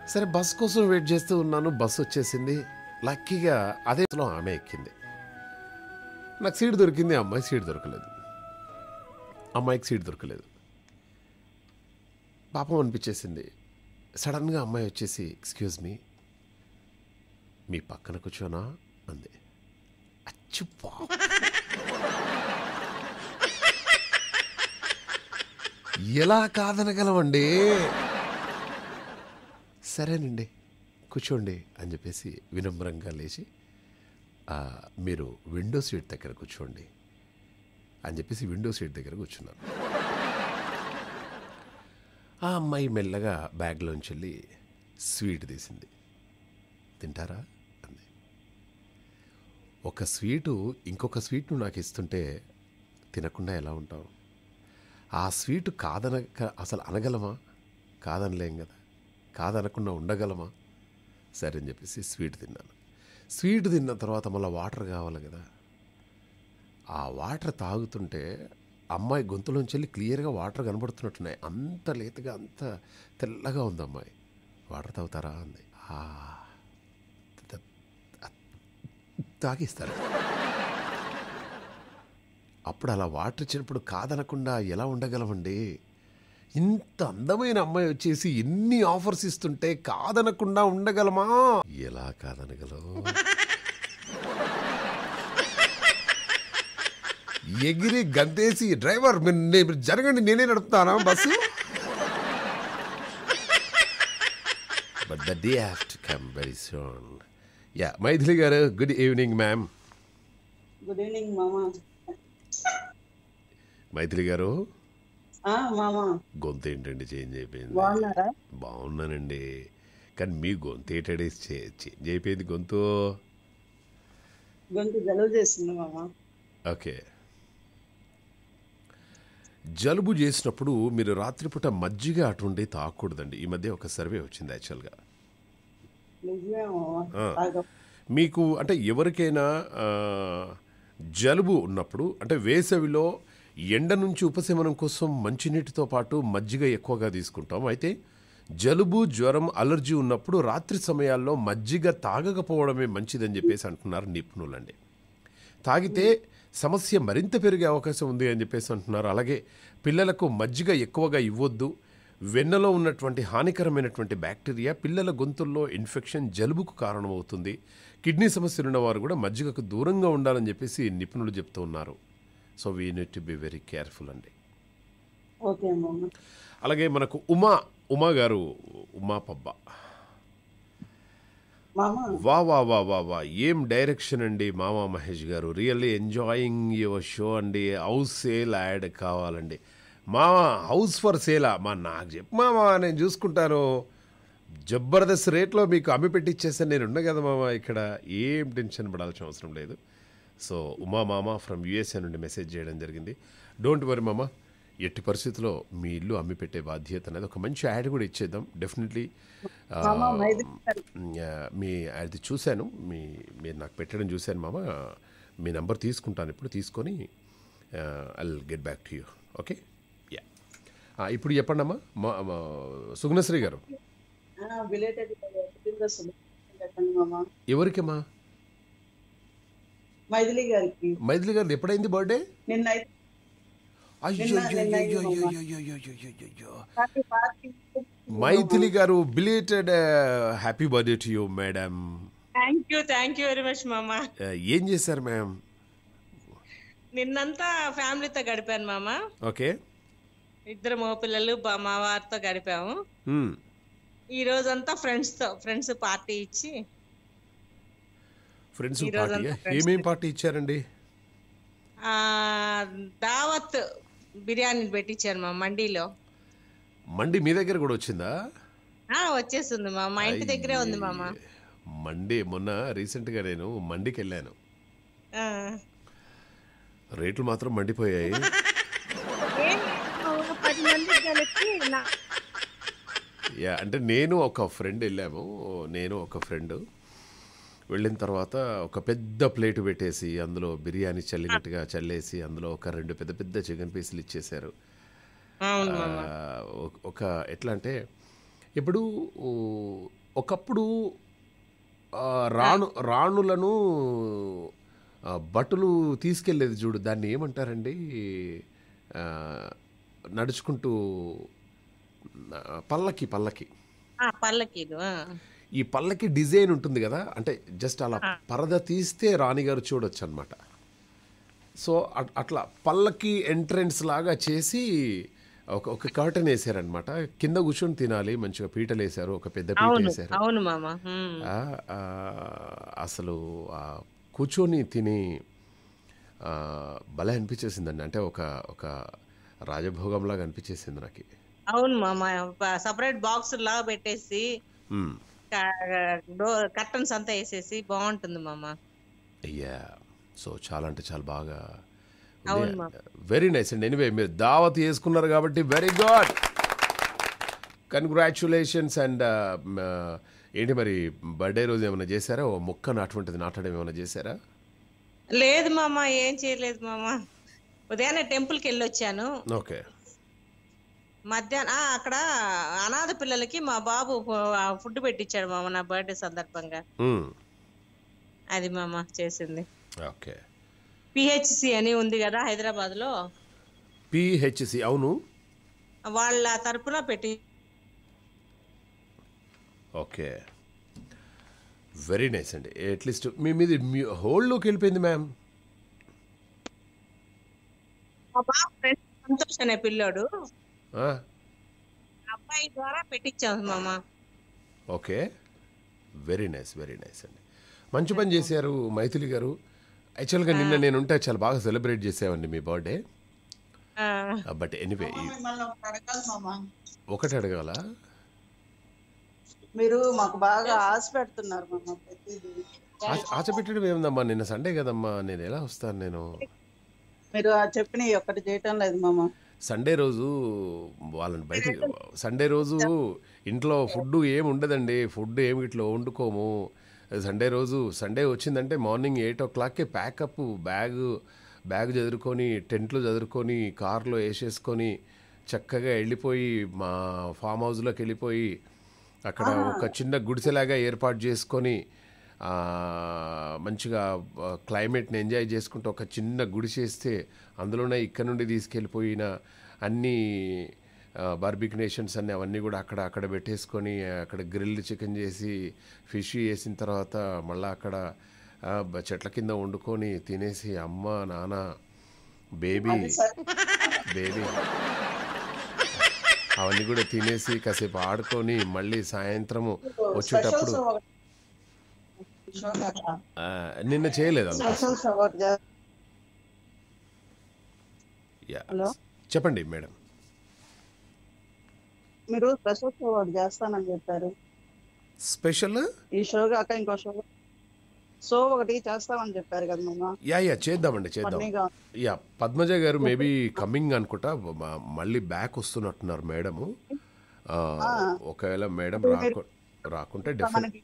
సరే బస్ కోసం వెయిట్ చేస్తూ ఉన్నాను. బస్ వచ్చేసింది. లక్కీగా అదే ఆమె ఎక్కింది. నాకు సీట్ దొరికింది. అమ్మాయి సీట్ దొరకలేదు. అమ్మాయికి సీట్ దొరకలేదు. పాపం అనిపించేసింది. సడన్గా అమ్మాయి వచ్చేసి ఎక్స్క్యూజ్ మీ మీ పక్కన కూర్చోనా? అంది. అచ్చు ఎలా కాదనగలమండి? సరేనండి కూర్చోండి అని చెప్పేసి వినమ్రంగా లేచి మీరు విండో సీట్ దగ్గర కూర్చోండి అని చెప్పేసి విండో సీట్ దగ్గర కూర్చున్నాను. ఆ అమ్మాయి మెల్లగా బ్యాగ్లోంచి వెళ్ళి స్వీట్ తీసింది. తింటారా? అంది. ఒక స్వీటు ఇంకొక స్వీట్ను నాకు ఇస్తుంటే తినకుండా ఎలా ఉంటావు? ఆ స్వీటు కాదనక అసలు అనగలమా? కాదనలేం కదా. కాదనకుండా ఉండగలమా? సరే అని చెప్పేసి స్వీట్ తిన్నాను. స్వీట్ తిన్న తర్వాత మళ్ళీ వాటర్ కావాలి కదా. ఆ వాటర్ తాగుతుంటే అమ్మాయి గొంతులోంచి వెళ్ళి క్లియర్గా వాటర్ కనబడుతున్నట్టున్నాయి. అంత లేతగా అంత తెల్లగా ఉంది అమ్మాయి. వాటర్ తాగుతారా? అంది. "ఆ, అప్పుడు అలా వాటర్ ఇచ్చినప్పుడు కాదనకుండా ఎలా ఉండగలమండి? ఇంత అందమైన అమ్మాయి వచ్చేసి ఎన్ని ఆఫర్స్ ఇస్తుంటే కాదనకుండా ఉండగలమా? ఎలా కాదనగలం? ఎగిరి గంతేసి డ్రైవర్ మీరు జరగండి నేనే నడుపుతానా bus? But the day have to come very soon yeah Maithili garu good evening ma'am good evening మామా. మైథిలి గారు? గొంతు ఏంటండి చేంజ్ అయిపోయింది? బాగున్నానండి. కానీ మీ గొంతు ఏంటండి చే- చేంజ్ అయిపోయింది గొంతు? గొంతు జలుబు చేస్తుంది మామా. ఓకే. జలుబు చేసినప్పుడు మీరు రాత్రిపూట మజ్జిగ అటువంటి తాగకూడదండి. ఈ మధ్య ఒక సర్వే వచ్చింది యాక్చువల్గా. మీకు అంటే ఎవరికైనా జలుబు ఉన్నప్పుడు అంటే వేసవిలో ఎండ నుంచి ఉపశమనం కోసం మంచినీటితో పాటు మజ్జిగ ఎక్కువగా తీసుకుంటాం. అయితే జలుబు జ్వరం అలర్జీ ఉన్నప్పుడు రాత్రి సమయాల్లో మజ్జిగ తాగకపోవడమే మంచిదని చెప్పేసి అంటున్నారు నిపుణులండి. తాగితే సమస్య మరింత పెరిగే అవకాశం ఉంది అని చెప్పేసి అంటున్నారు. అలాగే పిల్లలకు మజ్జిగ ఎక్కువగా ఇవ్వద్దు. వెన్నలో ఉన్నటువంటి హానికరమైనటువంటి బ్యాక్టీరియా పిల్లల గొంతుల్లో ఇన్ఫెక్షన్ జలుబుకు కారణమవుతుంది. కిడ్నీ సమస్యలు ఉన్నవారు కూడా మజ్జిగకు దూరంగా ఉండాలని చెప్పేసి నిపుణులు చెప్తూ ఉన్నారు so we need to be very careful అండి. అలాగే మనకు ఉమా ఉమా గారు ఉమా పబ్బ. వా వా వా వా వా ఏం డైరెక్షన్ అండి మామా Mahesh garu? Really enjoying your show అండి. హౌస్ సేల్ యాడ్ కావాలండి. మామా హౌస్ ఫర్ సేలా మా నాకు చెప్పు మామా నేను చూసుకుంటాను. జబర్దస్త్ రేట్లో మీకు అమ్మి పెట్టిచ్చేసాను నేను ఉన్నా కదా మామ ఇక్కడ. ఏం టెన్షన్ పడాల్సిన అవసరం లేదు. సో ఉమా మామ ఫ్రమ్ యూఎస్ఏ నుండి మెసేజ్ చేయడం జరిగింది. డోంట్ వరీ మామ ఎట్టి పరిస్థితుల్లో మీ ఇల్లు అమ్మి పెట్టే బాధ్యత అనేది ఒక మంచి యాడ్ కూడా ఇచ్చేద్దాం. డెఫినెట్లీ మీ అది చూశాను. మీ మీరు నాకు పెట్టడం చూశాను మామ. మీ నంబర్ తీసుకుంటాను ఇప్పుడు తీసుకొని I get back to you okay yeah ఇప్పుడు చెప్పండి అమ్మా. సుగుణశ్రీ గారు. ఎవరికమ్మా? మైథిలి గారికి. మైథిలి గారు ఎప్పుడైంది బర్త్డే? నిన్న Maithili garu belated happy birthday to you madam thank you thank you very much మామ. ఏం చేశారు మ్యామ్ నిన్నంతా ఫ్యామిలీతో గడిపాను మామ. ఓకే. ఇద్దరు మగ పిల్లలు మా వారితో గడిపాము. ఈ రోజంతా ఫ్రెండ్స్తో ఫ్రెండ్స్ పార్టీ ఇచ్చి ఫ్రెండ్స్ ఏమేం పార్టీ ఇచ్చారండి? దావత్ బిర్యానీ పెట్టించాను మా మండీలో. మండి మీ దగ్గర కూడా వచ్చిందా? ఆ వచ్చేస్తుంది మా మా ఇంటి దగ్గరే ఉంది మామ. మండి మొన్న రీసెంట్గా నేను మండికి వెళ్ళాను. రేట్లు మాత్రం మండిపోయాయి. యా అంటే నేను ఒక ఫ్రెండ్ వెళ్ళాము. నేను ఒక ఫ్రెండ్. వెళ్ళిన తర్వాత ఒక పెద్ద ప్లేట్ పెట్టేసి అందులో బిర్యానీ చల్లినట్టుగా చల్లేసి అందులో ఒక రెండు పెద్ద పెద్ద చికెన్ పీసులు ఇచ్చేశారు. మామ. ఒక- ఎట్లా అంటే ఇప్పుడు ఒకప్పుడు రాణు రాణులను ఆ, భటులు తీసుకెళ్ళేది చూడు దాన్ని ఏమంటారండి? నడుచుకుంటూ పల్లకి పల్లకి. పల్లకీలు. ఈ పల్లకి డిజైన్ ఉంటుంది కదా అంటే జస్ట్ అలా పరద తీస్తే రాణిగారు చూడొచ్చు అనమాట సో అట్- అట్లా పల్లకి ఎంట్రన్స్ లాగా చేసి ఒక ఒక కర్టన్ వేసారనమాట కింద కూర్చొని తినాలి మంచిగా పీటలు వేసారు ఒక పెద్ద పీట వేసారు అసలు కూర్చొని తిని భలే అనిపించేసిందండి. అంటే ఒక ఒక రాజభోగంలాగా అనిపించేసింది నాకు. అవును మామ సపరేట్ బాక్స్ లాగా పెట్టేసి. కర్టన్స్ అంతా వేసేసి బాగుంటుంది మామ. అయ్యా సో చాలా అంటే చాలా బాగా. వెరీ నైస్ అండి ఎనివే మీరు దావత్ చేసుకున్నారు కాబట్టి వెరీ గుడ్ కంగ్రాచులేషన్స్ అండ్ ఏంటి మరి బర్త్డే రోజు ఏమైనా చేశారా? ఓ మొక్క అటువంటిది నాటడం ఏమైనా చేశారా? లేదు మామ ఏం చేయలేదు మామ. ఉదయాన్నే టెంపుల్కి వెళ్ళి వచ్చాను ఓకే మధ్యాహ్నం అక్కడ అనాథ పిల్లలకి మా బాబు ఫుడ్ పెట్టించాడు మామ నా బర్త్డే సందర్భంగా. అది మామ చేసింది. ఓకే. పిహెచ్సి అని ఉంది కదా హైదరాబాద్లో పిహెచ్సి అవును. వాళ్ళ తరపున పెట్టి ఓకే. వెరీ నైస్ అండి. అట్లీస్ట్ మీ మీది హోల్డ్లోకి వెళ్ళిపోయింది మ్యామ్. సంతోష్ అనే పిల్లోడు. అబ్బాయి ద్వారా పెట్టించాము మామ. Okay. Very nice very nice అండి. మంచి పని చేశారు మైథిలి గారు. యాక్చువల్గా నిన్న నేను ఉంటే చాలా బాగా సెలబ్రేట్ చేసామండి మీ బర్త్డే. బట్ ఎనీవే ఒకటి అడగాలి మామ. ఒకటి అడగాల? మీరు మాకు బాగా ఆశ పెడుతున్నారు మామ ప్రతిదీ. ఆశ పెట్టడం ఏముందమ్మా? నిన్న సండే కదమ్మా. నేను ఎలా వస్తాను నేను? మీరు ఆ చెప్పిన ఒక్కటి చేయటం లేదు మామ. సండే రోజు వాళ్ళని బయటకు సండే రోజు ఇంట్లో ఫుడ్ ఏమి ఉండదండి. ఫుడ్ ఏమి ఇట్లా వండుకోము. సండే రోజు సండే వచ్చిందంటే మార్నింగ్ ఎయిట్ ఓ క్లాక్కే ప్యాకప్ బ్యాగ్ బ్యాగ్ చదువుకొని టెంట్లు చదువుకొని కార్లో వేసేసుకొని చక్కగా వెళ్ళిపోయి మా ఫామ్ హౌస్లోకి వెళ్ళిపోయి అక్కడ ఒక చిన్న గుడిసెలాగా ఏర్పాటు చేసుకొని మంచిగా క్లైమేట్ని ఎంజాయ్ చేసుకుంటూ ఒక చిన్న గుడిసేస్తే అందులోనే ఇక్కడ నుండి తీసుకెళ్ళిపోయిన అన్ని బార్బిక్ నేషన్స్ అన్ని అవన్నీ కూడా అక్కడ అక్కడ పెట్టేసుకొని అక్కడ గ్రిల్డ్ చికెన్ చేసి ఫిష్ వేసిన తర్వాత మళ్ళీ అక్కడ చెట్ల కింద వండుకొని తినేసి అమ్మ నాన్న బేబీ బేబీ అవన్నీ కూడా తినేసి కాసేపు ఆడుకొని మళ్ళీ సాయంత్రము వచ్చేటప్పుడు స్పెషల్స్ ఒకటి షో కదా. ఆ, నిన్న చేయలేదు? చెప్పండి మేడం. మీరు స్పెషల్ షో ఒకటి చేస్తానని చెప్పారు. స్పెషల్ ఈ షో కాక ఇంకో షో షో ఒకటి చేస్తామని చెప్పారు కదా మామ. యా యా చేద్దామండి చేద్దాం. యా పద్మజ గారు మేబీ కమింగ్ అనుకుంటా మళ్ళీ బ్యాక్ వస్తున్నట్టున్నారు మేడము. ఒకవేళ మేడం రాకు రాకుంటే డెఫినెట్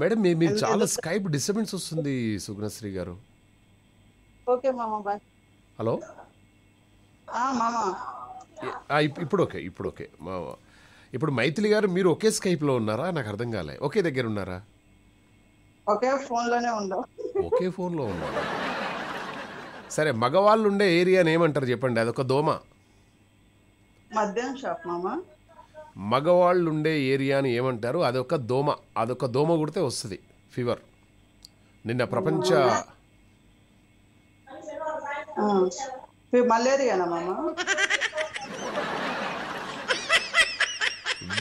మేడం మీ మీరు చాలా స్కైప్ డిస్టర్బెన్స్ వస్తుంది సుగుణశ్రీ గారు. ఓకే మామ బాయ్. హలో? ఇప్పుడు ఓకే ఇప్పుడు ఓకే ఇప్పుడు మైథిలి గారు మీరు ఒకే స్కైప్లో ఉన్నారా? నాకు అర్థం కాలే. ఒకే దగ్గర ఉన్నారా? ఒకే ఫోన్లోనే ఉండవు ఒకే ఫోన్లో ఉన్నారా సరే మగవాళ్ళు ఉండే ఏరియాని ఏమంటారు చెప్పండి అదొక దోమ. మద్యం షాప్ మామ. మగవాళ్ళు ఉండే ఏరియాని ఏమంటారు? అదొక దోమ. అదొక దోమ కుడితే వస్తుంది. ఫీవర్ నిన్న ప్రపంచ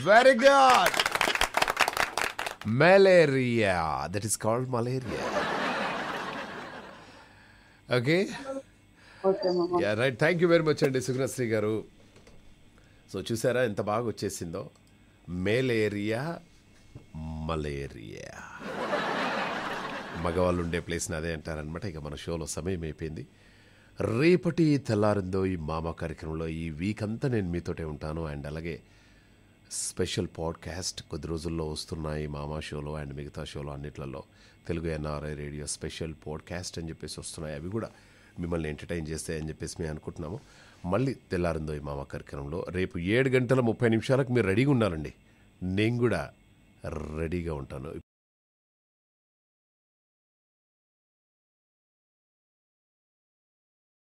very good malaria that is called malaria okay right thank you very much అండి సుగుణశ్రీ గారు. సో చూసారా ఎంత బాగా వచ్చేసిందో? Malaria malaria. మగవాళ్ళు ఉండే ప్లేస్ని అదే అంటారనమాట ఇక మన షోలో సమయం అయిపోయింది. రేపటి తెల్లారిందో ఈ మామ కార్యక్రమంలో ఈ వీక్ అంతా నేను మీతోటే ఉంటాను. అండ్ అలాగే స్పెషల్ పాడ్కాస్ట్ కొద్ది రోజుల్లో వస్తున్నాయి మామా షోలో అండ్ మిగతా షోలో అన్నిట్లలో. Telugu NRI radio special podcast అని చెప్పేసి వస్తున్నాయి. అవి కూడా మిమ్మల్ని ఎంటర్టైన్ చేస్తాయని చెప్పేసి మేము అనుకుంటున్నాము. మళ్ళీ తెల్లారిందో ఈ మామ కార్యక్రమంలో. రేపు ఏడు గంటల ముప్పై నిమిషాలకు మీరు రెడీగా ఉండాలండి. నేను కూడా రెడీగా ఉంటాను.